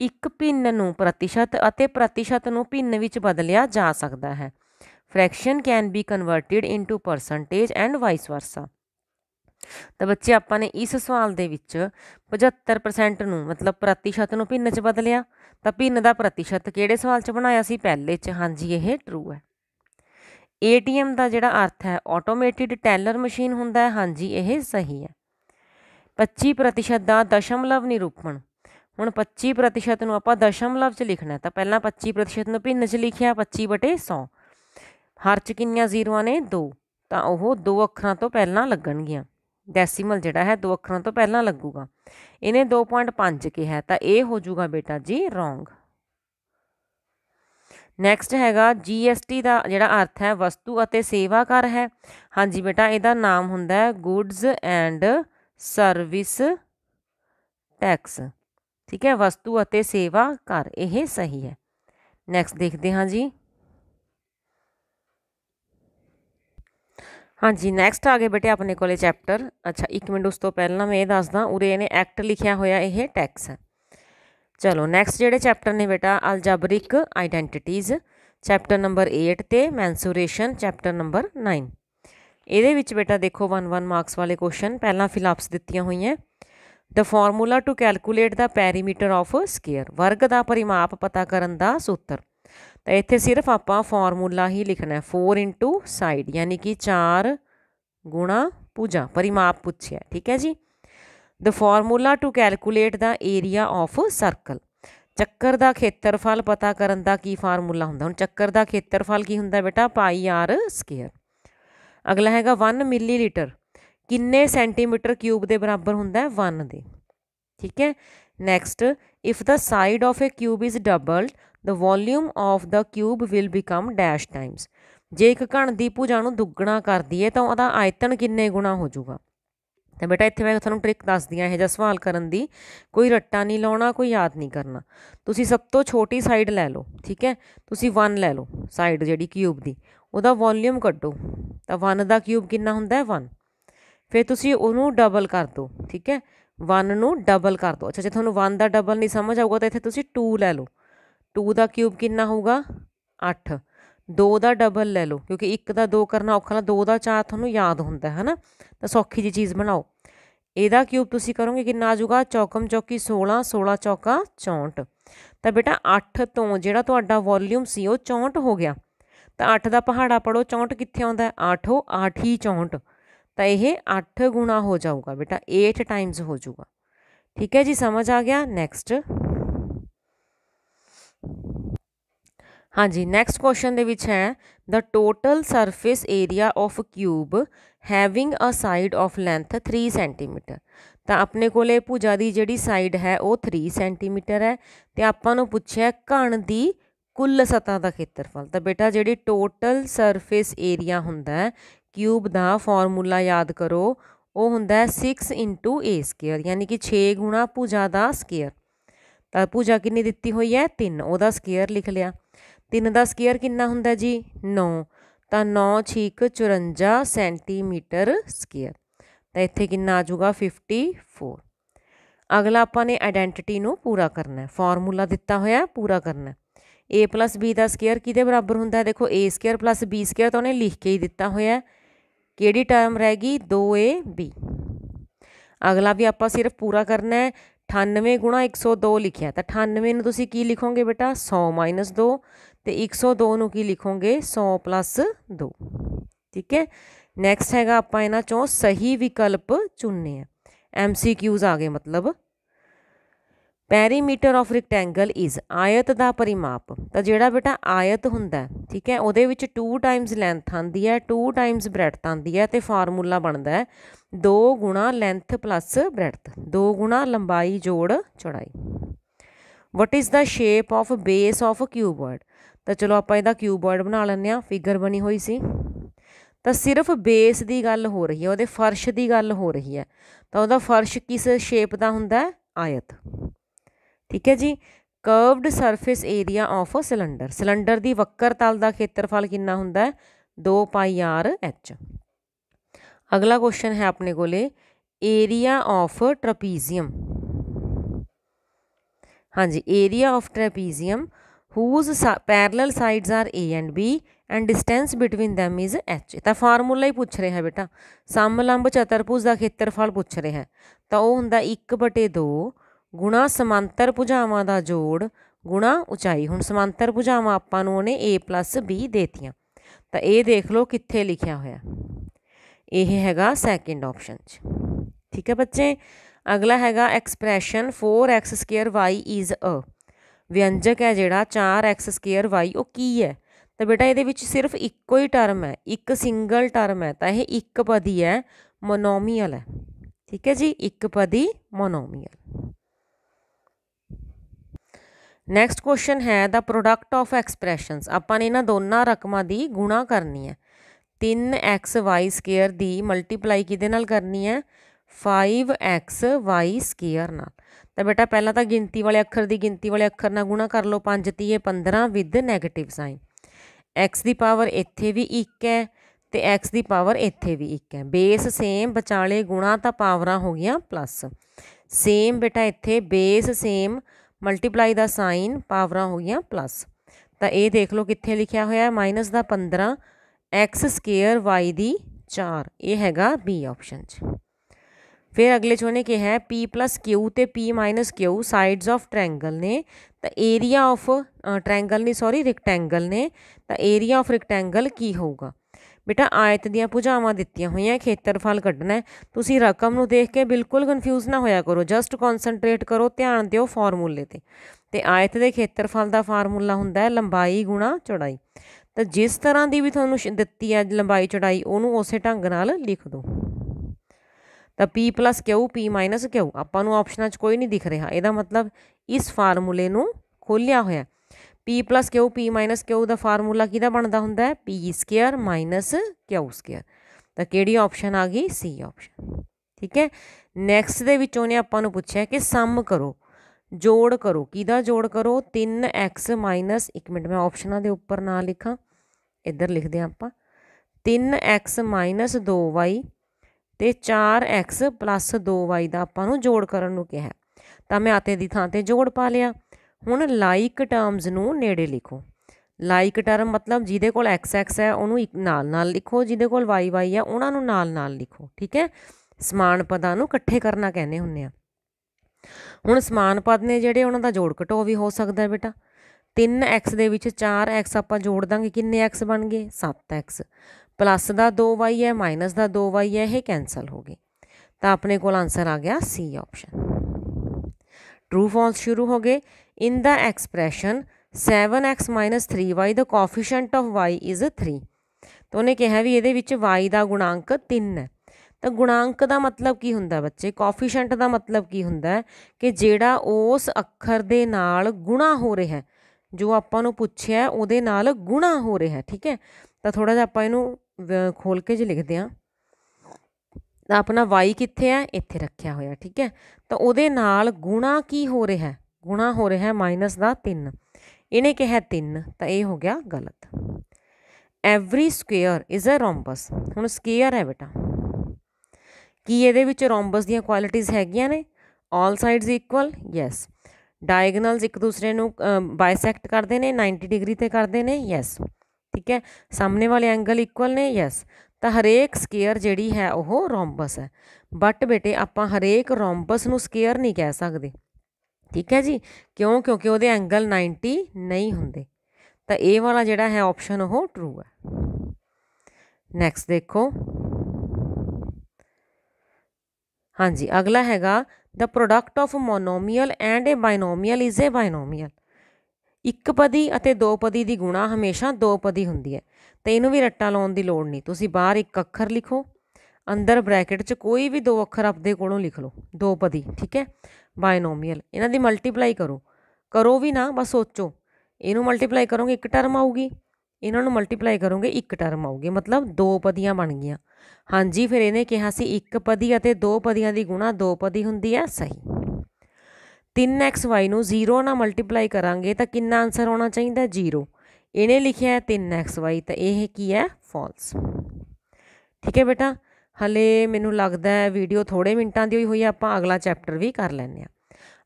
ਇੱਕ ਭਿੰਨ ਨੂੰ ਪ੍ਰਤੀਸ਼ਤ ਅਤੇ ਪ੍ਰਤੀਸ਼ਤ ਨੂੰ ਭਿੰਨ ਵਿੱਚ ਬਦਲਿਆ ਜਾ ਸਕਦਾ ਹੈ। Fraction can be converted into percentage and vice versa ਤਾਂ ਬੱਚੇ, ਆਪਾਂ ਨੇ ਇਸ ਸਵਾਲ ਦੇ ਵਿੱਚ 75% ਨੂੰ, ਮਤਲਬ ਪ੍ਰਤੀਸ਼ਤ ਨੂੰ ਭਿੰਨ ਚ ਬਦਲਿਆ। ਤਾਂ ਭਿੰਨ ਦਾ ਪ੍ਰਤੀਸ਼ਤ ਕਿਹੜੇ ਸਵਾਲ ਚ ਬਣਾਇਆ ਸੀ? ਪਹਿਲੇ ਚ। ਹਾਂਜੀ, ਇਹ ਟਰੂ ਹੈ। ATM ਦਾ ਜਿਹੜਾ ਅਰਥ ਹੈ ਆਟੋਮੇਟਿਡ ਟੈਲਰ ਮਸ਼ੀਨ ਹੁੰਦਾ ਹੈ। ਹਾਂਜੀ, ਇਹ ਸਹੀ ਹੈ। 25% ਦਾ ਦਸ਼ਮਲਵ ਨਿਰੂਪਣ। ਹੁਣ 25% ਨੂੰ ਆਪਾਂ ਦਸ਼ਮਲਵ ਚ ਲਿਖਣਾ ਤਾਂ ਪਹਿਲਾਂ 25% ਨੂੰ ਭਿੰਨ ਚ ਲਿਖਿਆ 25 100 ਹਰ ਚ ਕਿੰਨੀਆਂ ਜ਼ੀਰੋਆਂ ਨੇ? ਦੋ। ਤਾਂ ਉਹ ਦੋ ਅੱਖਰਾਂ ਤੋਂ ਪਹਿਲਾਂ ਲੱਗਣਗੀਆਂ। ਡੈਸੀਮਲ ਜਿਹੜਾ ਹੈ, ਦੋ ਅੱਖਰਾਂ ਤੋਂ ਪਹਿਲਾਂ ਲੱਗੂਗਾ। ਇਹਨੇ 2.5 ਕਿਹਾ ਤਾਂ ਇਹ ਹੋ ਜਾਊਗਾ ਬੇਟਾ ਜੀ ਰੋਂਗ। ਨੈਕਸਟ ਹੈਗਾ ਜੀਐਸਟੀ ਦਾ ਜਿਹੜਾ ਅਰਥ ਹੈ, ਵਸਤੂ ਅਤੇ ਸੇਵਾ ਕਰ ਹੈ। ਹਾਂਜੀ ਬੇਟਾ, ਇਹਦਾ ਨਾਮ ਹੁੰਦਾ ਹੈ ਗੁੱਡਸ ਐਂਡ ਸਰਵਿਸ ਟੈਕਸ ਠੀਕ ਹੈ, ਵਸਤੂ ਅਤੇ ਸੇਵਾ ਕਰ ਇਹ ਸਹੀ ਹੈ। ਨੈਕਸਟ ਦੇਖਦੇ ਹਾਂ ਜੀ। ਹਾਂਜੀ ਨੈਕਸਟ ਆ ਗਏ ਬੇਟੇ ਆਪਣੇ ਕੋਲੇ ਚੈਪਟਰ ਅੱਛਾ, ਇੱਕ ਮਿੰਟ ਉਸ ਤੋਂ ਪਹਿਲਾਂ ਮੈਂ ਇਹ ਦੱਸਦਾ, ਉਰੇ ਇਹਨੇ ਐਕਟ ਲਿਖਿਆ ਹੋਇਆ ਇਹ ਟੈਕਸ ਹੈ ਚਲੋ ਨੈਕਸਟ ਜਿਹੜੇ ਚੈਪਟਰ ਨੇ ਬੇਟਾ ਅਲਜਬਰਿਕ ਆਇਡੈਂਟੀਟੀਜ਼ ਚੈਪਟਰ ਨੰਬਰ 8 ਤੇ ਮੈਂਸੂਰੇਸ਼ਨ ਚੈਪਟਰ ਨੰਬਰ 9 ਇਹਦੇ ਵਿੱਚ ਬੇਟਾ ਦੇਖੋ 1 1 ਮਾਰਕਸ ਵਾਲੇ ਕੁਐਸਚਨ ਪਹਿਲਾਂ ਫਿਲਅਪਸ ਦਿੱਤੀਆਂ ਹੋਈਆਂ। The formula to calculate the perimeter of square ਵਰਗ ਦਾ ਪਰਿਮਾਪ ਪਤਾ ਕਰਨ ਦਾ ਸੂਤਰ। ਤਾਂ ਇੱਥੇ ਸਿਰਫ ਆਪਾਂ ਫਾਰਮੂਲਾ ਹੀ ਲਿਖਣਾ ਹੈ। 4 ਸਾਈਡ ਯਾਨੀ ਕਿ 4 ਗੁਣਾ ਪੂਜਾ ਪਰਿਮਾਪ ਪੁੱਛਿਆ, ਠੀਕ ਹੈ ਜੀ? The formula to calculate the area of circle ਚੱਕਰ ਦਾ ਖੇਤਰਫਲ ਪਤਾ ਕਰਨ ਦਾ ਕੀ ਫਾਰਮੂਲਾ ਹੁੰਦਾ? ਹੁਣ ਚੱਕਰ ਦਾ ਖੇਤਰਫਲ ਕੀ ਹੁੰਦਾ ਬੇਟਾ? Pi r square. ਅਗਲਾ ਹੈਗਾ 1 ਮਿਲੀਲੀਟਰ ਕਿੰਨੇ ਸੈਂਟੀਮੀਟਰ ਕਿਊਬ ਦੇ ਬਰਾਬਰ ਹੁੰਦਾ ਹੈ? 1 ਦੇ। ਠੀਕ ਹੈ? Next if the side of a cube is doubled the volume of the cube will become dash times. ਜੇ ਇੱਕ ਘਣ ਦੀ ਭੁਜਾ ਨੂੰ ਦੁੱਗਣਾ ਕਰ ਦਈਏ ਤਾਂ ਉਹਦਾ ਆਇਤਨ ਕਿੰਨੇ ਗੁਣਾ ਹੋ ਜਾਊਗਾ? ਤਾਂ ਬੇਟਾ ਇੱਥੇ ਮੈਂ ਤੁਹਾਨੂੰ ਟ੍ਰਿਕ ਦੱਸਦੀ ਆ, ਇਹ ਜਿਹਾ ਸਵਾਲ ਕਰਨ ਦੀ ਕੋਈ ਰੱਟਾ ਨਹੀਂ ਲਾਉਣਾ, ਕੋਈ ਯਾਦ ਨਹੀਂ ਕਰਨਾ। ਤੁਸੀਂ ਸਭ ਤੋਂ ਛੋਟੀ ਸਾਈਡ ਲੈ ਲਓ, ਠੀਕ ਹੈ? ਤੁਸੀਂ 1 ਲੈ ਲਓ ਸਾਈਡ ਜਿਹੜੀ ਕਿਊਬ ਦੀ। ਉਹਦਾ ਵੋਲਿਊਮ ਕੱਢੋ, ਤਾਂ 1 ਦਾ ਕਿਊਬ ਕਿੰਨਾ ਹੁੰਦਾ ਹੈ? 1 ਫਿਰ ਤੁਸੀਂ ਉਹਨੂੰ ਡਬਲ ਕਰ ਦਿਓ, ਠੀਕ ਹੈ? 1 ਨੂੰ ਡਬਲ ਕਰ ਦਿਓ। ਅੱਛਾ, ਜੇ ਤੁਹਾਨੂੰ 1 ਦਾ ਡਬਲ ਨਹੀਂ ਸਮਝ ਆਊਗਾ ਤਾਂ ਇੱਥੇ ਤੁਸੀਂ 2 ਲੈ ਲਓ। 2 ਦਾ ਕਿਊਬ ਕਿੰਨਾ ਹੋਊਗਾ? 8 2 ਦਾ ਡਬਲ ਲੈ ਲਓ, ਕਿਉਂਕਿ 1 ਦਾ 2 ਕਰਨਾ ਔਖਾ ਨਾ 2 ਦਾ 4 ਤੁਹਾਨੂੰ ਯਾਦ ਹੁੰਦਾ ਹੈ ਨਾ ਤਾਂ ਸੌਖੀ ਜੀ ਚੀਜ਼ ਬਣਾਓ। ਇਹਦਾ ਕਿਊਬ ਤੁਸੀਂ ਕਰੋਗੇ, ਕਿੰਨਾ ਆ ਜਾਊਗਾ? ਚੌਕਮ ਚੌਕੀ 16 16 ਚੌਕਾ 64 ਤਾਂ ਬੇਟਾ 8 ਤੋਂ ਜਿਹੜਾ ਤੁਹਾਡਾ ਵੋਲਿਊਮ ਸੀ, ਉਹ 64 ਹੋ ਗਿਆ। ਤਾਂ 8 ਦਾ ਪਹਾੜਾ ਪੜੋ 64 ਕਿੱਥੇ ਆਉਂਦਾ 8 ਹੋ 8 ਹੀ 64 ਤਾਂ ਇਹ 8 ਗੁਣਾ ਹੋ ਜਾਊਗਾ ਬੇਟਾ 8 ਟਾਈਮਸ ਹੋ ਜਾਊਗਾ। ਠੀਕ ਹੈ ਜੀ, ਸਮਝ ਆ ਗਿਆ? ਨੈਕਸਟ ਹਾਂਜੀ ਨੈਕਸਟ ਕੁਐਸਚਨ ਦੇ ਵਿੱਚ ਹੈ the total surface area of cube having a side of length 3 centimetre ਤਾਂ ਆਪਣੇ ਕੋਲੇ ਭੁਜਾ ਦੀ ਜਿਹੜੀ ਸਾਈਡ ਹੈ, ਉਹ 3 ਸੈਂਟੀਮੀਟਰ ਹੈ। ਤੇ ਆਪਾਂ ਨੂੰ ਪੁੱਛਿਆ ਘਣ ਦੀ ਕੁੱਲ ਸਤਹ ਦਾ ਖੇਤਰਫਲ। ਤਾਂ ਬੇਟਾ, ਜਿਹੜੀ ਟੋਟਲ ਸਰਫੇਸ ਏਰੀਆ ਹੁੰਦਾ ਕਿਊਬ ਦਾ ਫਾਰਮੂਲਾ ਯਾਦ ਕਰੋ, ਉਹ ਹੁੰਦਾ ਹੈ 6 a ਸਕੁਅਰ ਯਾਨੀ ਕਿ 6 ਗੁਣਾ ਭੁਜਾ ਦਾ ਸਕੁਅਰ ਤਾਂ ਭੁਜਾ ਕਿੰਨੀ ਦਿੱਤੀ ਹੋਈ ਹੈ? 3 ਉਹਦਾ ਸਕੁਅਰ ਲਿਖ ਲਿਆ। 3 ਦਾ ਸਕੁਅਰ ਕਿੰਨਾ ਹੁੰਦਾ ਜੀ? 9 ਤਾਂ 9 ਛੀਕ 54 ਸੈਂਟੀਮੀਟਰ ਸਕੁਅਰ। ਤਾਂ ਇੱਥੇ ਕਿੰਨਾ ਆ ਜਾਊਗਾ? 54 ਅਗਲਾ ਆਪਾਂ ਨੇ ਆਇਡੈਂਟੀਟੀ ਨੂੰ ਪੂਰਾ ਕਰਨਾ ਹੈ। ਫਾਰਮੂਲਾ ਦਿੱਤਾ ਹੋਇਆ ਪੂਰਾ ਕਰਨਾ ਹੈ। A b ਦਾ ਸਕੁਅਰ ਕਿਹਦੇ ਬਰਾਬਰ ਹੁੰਦਾ ਹੈ? ਦੇਖੋ, a ਸਕੁਅਰ b ਸਕੁਅਰ ਤਾਂ ਉਹਨੇ ਲਿਖ ਕੇ ਹੀ ਦਿੱਤਾ ਹੋਇਆ ਕਿਹੜੀ ਟਰਮ ਰਹਿ ਗਈ? 2ab ਅਗਲਾ ਵੀ ਆਪਾਂ ਸਿਰਫ ਪੂਰਾ ਕਰਨਾ ਹੈ। 98 ਗੁਣਾ 102 ਲਿਖਿਆ ਤਾਂ 98 ਨੂੰ ਤੁਸੀਂ ਕੀ ਲਿਖੋਗੇ ਬੇਟਾ? 100 2 ਤੇ 102 ਨੂੰ ਕੀ ਲਿਖੋਗੇ? 100 2 ਠੀਕ ਹੈ? ਨੈਕਸਟ ਹੈਗਾ ਆਪਾਂ ਇਹਨਾਂ ਚੋਂ ਸਹੀ ਵਿਕਲਪ ਚੁਣਨੇ ਆ। ਐਮਸੀਕਿਊਜ਼ ਆ ਗਏ ਮਤਲਬ। ਪੈਰੀਮੀਟਰ ਆਫ ਰੈਕਟੈਂਗਲ ਇਜ਼ ਆਇਤ ਦਾ ਪਰਿਮਾਪ। ਤਾਂ ਜਿਹੜਾ ਬੇਟਾ ਆਇਤ ਹੁੰਦਾ ਠੀਕ ਹੈ? ਉਹਦੇ ਵਿੱਚ 2 ਟਾਈਮਸ ਲੈਂਥ ਆਂਦੀ ਹੈ 2 ਟਾਈਮਸ ਬ੍ਰੈਡਥ ਆਂਦੀ ਹੈ ਤੇ ਫਾਰਮੂਲਾ ਬਣਦਾ ਹੈ 2 ਗੁਣਾ ਲੈਂਥ ਪਲੱਸ ਬ੍ਰੈਡਥ 2 ਗੁਣਾ ਲੰਬਾਈ ਜੋੜ ਚੌੜਾਈ। What is the shape of base of cuboid ਤਾਂ ਚਲੋ ਆਪਾਂ ਇਹਦਾ ਕਿਊਬੋਇਡ ਬਣਾ ਲੈਂਦੇ ਆ ਫਿਗਰ ਬਣੀ ਹੋਈ ਸੀ। ਤਾਂ ਸਿਰਫ ਬੇਸ ਦੀ ਗੱਲ ਹੋ ਰਹੀ ਹੈ, ਉਹਦੇ ਫਰਸ਼ ਦੀ ਗੱਲ ਹੋ ਰਹੀ ਹੈ। ਤਾਂ ਉਹਦਾ ਫਰਸ਼ ਕਿਸ ਸ਼ੇਪ ਦਾ ਹੁੰਦਾ ਹੈ? ਆਇਤ। ਠੀਕ ਹੈ ਜੀ? Curved surface area of a cylinder cylinder ਦੀ ਵਕਰ ਤਲ ਦਾ ਖੇਤਰਫਲ ਕਿੰਨਾ ਹੁੰਦਾ ਹੈ? 2 ਪਾਈ ਆਰ ਐਚ। ਅਗਲਾ ਕੁਐਸਚਨ ਹੈ ਆਪਣੇ ਕੋਲੇ ਏਰੀਆ ਆਫ ਟ੍ਰਪੀਜ਼ੀਅਮ ਹਾਂਜੀ area of trapezium whose parallel sides are A and B and distance between them is h. ਤਾਂ ਫਾਰਮੂਲਾ ਹੀ ਪੁੱਛ ਰਿਹਾ ਬੇਟਾ। ਸਮਲੰਬ ਚਤੁਰਭੁਜ ਦਾ ਖੇਤਰਫਲ ਪੁੱਛ ਰਿਹਾ। ਤਾਂ ਉਹ ਹੁੰਦਾ 1/2 ਗੁਣਾ ਸਮਾਂਤਰ ਭੁਜਾਵਾਂ ਦਾ ਜੋੜ ਗੁਣਾ ਉਚਾਈ। ਹੁਣ ਸਮਾਂਤਰ ਭੁਜਾਵਾਂ ਆਪਾਂ ਨੂੰ ਉਹਨੇ a b ਦੇਤੀਆਂ। ਤਾਂ ਇਹ ਦੇਖ ਲਓ ਕਿੱਥੇ ਲਿਖਿਆ ਹੋਇਆ। ਇਹ ਹੈਗਾ ਸੈਕਿੰਡ ਆਪਸ਼ਨ 'ਚ। ਠੀਕ ਹੈ ਬੱਚੇ? ਅਗਲਾ ਹੈਗਾ expression 4x2 y is a ਵਿਅੰਜਕ ਹੈ ਜਿਹੜਾ 4x2 y, ਉਹ ਕੀ ਹੈ? ਤਾਂ ਬੇਟਾ, ਇਹਦੇ ਵਿੱਚ ਸਿਰਫ ਇੱਕੋ ਹੀ ਟਰਮ ਹੈ, ਇੱਕ ਸਿੰਗਲ ਟਰਮ ਹੈ, ਤਾਂ ਇਹ ਇੱਕ ਪਦੀ ਹੈ ਮੋਨੋਮੀਅਲ ਹੈ। ਠੀਕ ਹੈ ਜੀ? ਇੱਕ ਪਦੀ ਮੋਨੋਮੀਅਲ ਨੈਕਸਟ ਕੁਐਸਚਨ ਹੈ ਦਾ ਪ੍ਰੋਡਕਟ ਆਫ ਐਕਸਪ੍ਰੈਸ਼ਨਸ ਆਪਾਂ ਨੇ ਇਹਨਾਂ ਦੋਨਾਂ ਰਕਮਾਂ ਦੀ ਗੁਣਾ ਕਰਨੀ ਹੈ। 3xy2 ਦੀ ਮਲਟੀਪਲਾਈ ਕਿਹਦੇ ਨਾਲ ਕਰਨੀ ਹੈ? 5xy2 ਨਾਲ। ਤਾਂ ਬੇਟਾ ਪਹਿਲਾਂ ਤਾਂ ਗਿਣਤੀ ਵਾਲੇ ਅੱਖਰ ਦੀ ਗਿਣਤੀ ਵਾਲੇ ਅੱਖਰ ਨਾਲ ਗੁਣਾ ਕਰ ਲਓ 5 ਤੀਏ 15 ਵਿਦ ਨੈਗੇਟਿਵ ਸਾਈਨ x ਦੀ ਪਾਵਰ ਇੱਥੇ ਵੀ 1 ਹੈ ਤੇ x ਦੀ ਪਾਵਰ ਇੱਥੇ ਵੀ 1 ਹੈ। ਬੇਸ ਸੇਮ ਵਿਚਾਲੇ ਗੁਣਾ ਤਾਂ ਪਾਵਰਾਂ ਹੋ ਗਈਆਂ ਪਲੱਸ ਸੇਮ ਬੇਟਾ ਇੱਥੇ ਬੇਸ ਸੇਮ ਮਲਟੀਪਲਾਈ ਦਾ ਸਾਈਨ ਪਾਵਰਾਂ ਹੋ ਗਈਆਂ ਪਲੱਸ ਤਾਂ ਇਹ ਦੇਖ ਲਓ ਕਿੱਥੇ ਲਿਖਿਆ ਹੋਇਆ ਹੈ ਮਾਈਨਸ ਦਾ 15 x ਸਕੁਅਰ y ਦੀ 4 ਇਹ ਹੈਗਾ b ਆਪਸ਼ਨ 'ਚ। ਫਿਰ ਅਗਲੇ ਚ ਉਹਨੇ ਕਿਹਾ ਹੈ, p q ਤੇ p q sides of triangle ਨੇ। ਤਾਂ ਏਰੀਆ ਆਫ ਟ੍ਰਾਇੰਗਲ ਨਹੀਂ ਸੌਰੀ ਰੈਕਟੈਂਗਲ ਨੇ। ਤਾਂ ਏਰੀਆ ਆਫ ਰੈਕਟੈਂਗਲ ਕੀ ਹੋਊਗਾ? ਬੇਟਾ, ਆਇਤ ਦੀਆਂ ਭੁਜਾਵਾਂ ਦਿੱਤੀਆਂ ਹੋਈਆਂ, ਖੇਤਰਫਲ ਕੱਢਣਾ ਤੁਸੀਂ ਰਕਮ ਨੂੰ ਦੇਖ ਕੇ ਬਿਲਕੁਲ ਕਨਫਿਊਜ਼ ਨਾ ਹੋਇਆ ਕਰੋ। ਜਸਟ ਕਨਸੈਂਟਰੇਟ ਕਰੋ, ਧਿਆਨ ਦਿਓ ਫਾਰਮੂਲੇ ਤੇ। ਤੇ ਆਇਤ ਦੇ ਖੇਤਰਫਲ ਦਾ ਫਾਰਮੂਲਾ ਹੁੰਦਾ ਹੈ ਲੰਬਾਈ ਗੁਣਾ ਚੌੜਾਈ। ਤਾਂ ਜਿਸ ਤਰ੍ਹਾਂ ਦੀ ਵੀ ਤੁਹਾਨੂੰ ਦਿੱਤੀ ਹੈ ਲੰਬਾਈ ਚੌੜਾਈ, ਉਹਨੂੰ ਉਸੇ ਢੰਗ ਨਾਲ ਲਿਖ ਦਿਓ। ਤਾਂ p q p q ਆਪਾਂ ਨੂੰ ਆਪਸ਼ਨਾਂ 'ਚ ਕੋਈ ਨਹੀਂ ਦਿਖ ਰਿਹਾ। ਇਹਦਾ ਮਤਲਬ ਇਸ ਫਾਰਮੂਲੇ ਨੂੰ ਖੋਲਿਆ ਹੋਇਆ p q p q ਦਾ ਫਾਰਮੂਲਾ ਕਿਹਦਾ ਬਣਦਾ ਹੁੰਦਾ ਹੈ? P ਸਕੁਅਰ q ਸਕੁਅਰ ਤਾਂ ਕਿਹੜੀ ਆਪਸ਼ਨ ਆ ਗਈ? ਸੀ ਆਪਸ਼ਨ ਠੀਕ ਹੈ? ਨੈਕਸਟ ਦੇ ਵਿੱਚ ਉਹਨੇ ਆਪਾਂ ਨੂੰ ਪੁੱਛਿਆ ਕਿ ਸਮ ਕਰੋ, ਜੋੜ ਕਰੋ। ਕਿਹਦਾ ਜੋੜ ਕਰੋ? 3x 1 ਮਿੰਟ ਮੈਂ ਆਪਸ਼ਨਾਂ ਦੇ ਉੱਪਰ ਨਾ ਲਿਖਾਂ। ਇੱਧਰ ਲਿਖਦੇ ਆਪਾਂ। 3x 2y ਤੇ 4x 2y ਦਾ ਆਪਾਂ ਨੂੰ ਜੋੜ ਕਰਨ ਨੂੰ ਕਿਹਾ। ਤਾਂ ਮੈਂ ਆਤੇ ਦੀ ਥਾਂ ਤੇ ਜੋੜ ਪਾ ਲਿਆ। ਹੁਣ ਲਾਈਕ ਟਰਮਸ ਨੂੰ ਨੇੜੇ ਲਿਖੋ। ਲਾਈਕ ਟਰਮ ਮਤਲਬ ਜਿਹਦੇ ਕੋਲ x x ਹੈ, ਉਹਨੂੰ ਇੱਕ ਨਾਲ ਨਾਲ ਲਿਖੋ। ਜਿਹਦੇ ਕੋਲ y y ਹੈ, ਉਹਨਾਂ ਨੂੰ ਨਾਲ ਨਾਲ ਲਿਖੋ, ਠੀਕ ਹੈ? ਸਮਾਨ ਪਦਾਂ ਨੂੰ ਇਕੱਠੇ ਕਰਨਾ ਕਹਿੰਦੇ ਹੁੰਦੇ ਆ। ਹੁਣ ਸਮਾਨ ਪਦ ਨੇ ਜਿਹੜੇ ਉਹਨਾਂ ਦਾ ਜੋੜ ਘਟੋ ਵੀ ਹੋ ਸਕਦਾ ਬੇਟਾ। 3x ਦੇ ਵਿੱਚ 4x ਆਪਾਂ ਜੋੜ ਦਾਂਗੇ, ਕਿੰਨੇ x ਬਣ ਗਏ? 7x ਪਲੱਸ ਦਾ 2y ਹੈ ਮਾਈਨਸ ਦਾ 2y ਹੈ, ਇਹ ਕੈਨਸਲ ਹੋ ਗਏ ਤਾਂ ਆਪਣੇ ਕੋਲ ਆਨਸਰ ਆ ਗਿਆ ਸੀ ਆਪਸ਼ਨ ਟਰੂ ਫਾਲਸ ਸ਼ੁਰੂ ਹੋ ਗਏ। In the expression 7x 3y the coefficient of y is 3 ਤਾਂ ਉਹਨੇ ਕਿਹਾ ਵੀ ਇਹਦੇ ਵਿੱਚ y ਦਾ ਗੁਣਾਂਕ 3 ਹੈ। ਤਾਂ ਗੁਣਾਂਕ ਦਾ ਮਤਲਬ ਕੀ ਹੁੰਦਾ ਬੱਚੇ? ਕੋਫੀਸ਼ੀਐਂਟ ਦਾ ਮਤਲਬ ਕੀ ਹੁੰਦਾ ਕਿ ਜਿਹੜਾ ਉਸ ਅੱਖਰ ਦੇ ਨਾਲ ਗੁਣਾ ਹੋ ਰਿਹਾ ਜੋ ਆਪਾਂ ਨੂੰ ਪੁੱਛਿਆ ਉਹਦੇ ਨਾਲ ਗੁਣਾ ਹੋ ਰਿਹਾ ਠੀਕ ਹੈ? ਤਾਂ ਥੋੜਾ ਜਿਹਾ ਆਪਾਂ ਇਹਨੂੰ ਖੋਲ ਕੇ ਜੇ ਲਿਖਦੇ ਆ ਤਾਂ ਆਪਣਾ y ਕਿੱਥੇ ਹੈ? ਇੱਥੇ ਰੱਖਿਆ ਹੋਇਆ, ਠੀਕ ਹੈ? ਤਾਂ ਉਹਦੇ ਨਾਲ ਗੁਣਾ ਕੀ ਹੋ ਰਿਹਾ? ਹੈ ਗੁਣਾ ਹੋ ਰਿਹਾ ਹੈ ਮਾਈਨਸ ਦਾ 3 ਇਹਨੇ ਕਿਹਾ 3 ਤਾਂ ਇਹ ਹੋ ਗਿਆ ਗਲਤ। Every square is a rhombus ਹੁਣ ਸਕੁਅਰ ਹੈ ਬੇਟਾ। ਕੀ ਇਹਦੇ ਵਿੱਚ ਰੋਮਬਸ ਦੀਆਂ ਕੁਆਲਿਟੀਆਂ ਹੈਗੀਆਂ ਨੇ? All sides equal yes diagonals ਇੱਕ ਦੂਸਰੇ ਨੂੰ ਬਾਈਸੈਕਟ ਕਰਦੇ ਨੇ 90 ਡਿਗਰੀ ਤੇ ਕਰਦੇ ਨੇ? ਯੈਸ ਠੀਕ ਹੈ? ਸਾਹਮਣੇ ਵਾਲੇ ਐਂਗਲ ਇਕੁਅਲ ਨੇ? ਯੈਸ ਤਾਂ ਹਰੇਕ ਸਕੁਅਰ ਜਿਹੜੀ ਹੈ ਉਹ ਰੋਮਬਸ ਹੈ। ਬਟ ਬੇਟੇ, ਆਪਾਂ ਹਰੇਕ ਰੋਮਬਸ ਨੂੰ ਸਕੁਅਰ ਨਹੀਂ ਕਹਿ ਸਕਦੇ। ਠੀਕ ਹੈ ਜੀ? ਕਿਉਂ? ਕਿਉਂਕਿ ਉਹਦੇ ਐਂਗਲ 90 ਨਹੀਂ ਹੁੰਦੇ। ਤਾਂ ਇਹ ਵਾਲਾ ਜਿਹੜਾ ਹੈ ਆਪਸ਼ਨ ਉਹ ਟਰੂ ਹੈ। ਨੈਕਸਟ ਦੇਖੋ। ਹਾਂਜੀ, ਅਗਲਾ ਹੈਗਾ the product of monomial and a binomial is a binomial ਇੱਕ ਪਦੀ ਅਤੇ ਦੋ ਪਦੀ ਦੀ ਗੁਣਾ ਹਮੇਸ਼ਾ ਦੋ ਪਦੀ ਹੁੰਦੀ ਹੈ। ਤੇ ਇਹਨੂੰ ਵੀ ਰੱਟਾ ਲਾਉਣ ਦੀ ਲੋੜ ਨਹੀਂ। ਤੁਸੀਂ ਬਾਹਰ ਇੱਕ ਅੱਖਰ ਲਿਖੋ, ਅੰਦਰ ਬ੍ਰੈਕਟ 'ਚ ਕੋਈ ਵੀ ਦੋ ਅੱਖਰ ਆਪਦੇ ਕੋਲੋਂ ਲਿਖ ਲਓ, ਦੋ ਪਦੀ, ਠੀਕ ਹੈ? ਬਾਇਨੋਮੀਅਲ ਇਹਨਾਂ ਦੀ ਮਲਟੀਪਲਾਈ ਕਰੋ। ਕਰੋ ਵੀ ਨਾ, ਬਸ ਸੋਚੋ। ਇਹਨੂੰ ਮਲਟੀਪਲਾਈ ਕਰੋਗੇ, ਇੱਕ ਟਰਮ ਆਊਗੀ। ਇਹਨਾਂ ਨੂੰ ਮਲਟੀਪਲਾਈ ਕਰੋਗੇ, ਇੱਕ ਟਰਮ ਆਊਗੀ। ਮਤਲਬ ਦੋ ਪਦੀਆਂ ਬਣ ਗਈਆਂ। ਹਾਂਜੀ, ਫਿਰ ਇਹਨੇ ਕਿਹਾ ਸੀ ਇੱਕ ਪਦੀ ਅਤੇ ਦੋ ਪਦੀਆਂ ਦੀ ਗੁਣਾ ਦੋ ਪਦੀ ਹੁੰਦੀ ਹੈ, ਸਹੀ। 3xy ਨੂੰ 0 ਨਾਲ ਮਲਟੀਪਲਾਈ ਕਰਾਂਗੇ ਤਾਂ ਕਿੰਨਾ ਆਨਸਰ ਆਉਣਾ ਚਾਹੀਦਾ? 0 ਇਹਨੇ ਲਿਖਿਆ ਹੈ 3xy ਤਾਂ ਇਹ ਕੀ ਹੈ? ਫਾਲਸ ਠੀਕ ਹੈ ਬੇਟਾ? ਹਲੇ ਮੈਨੂੰ ਲੱਗਦਾ ਹੈ ਵੀਡੀਓ ਥੋੜੇ ਮਿੰਟਾਂ ਦੀ ਹੋਈ ਹੋਈ ਆਪਾਂ ਅਗਲਾ ਚੈਪਟਰ ਵੀ ਕਰ ਲੈਂਦੇ ਆ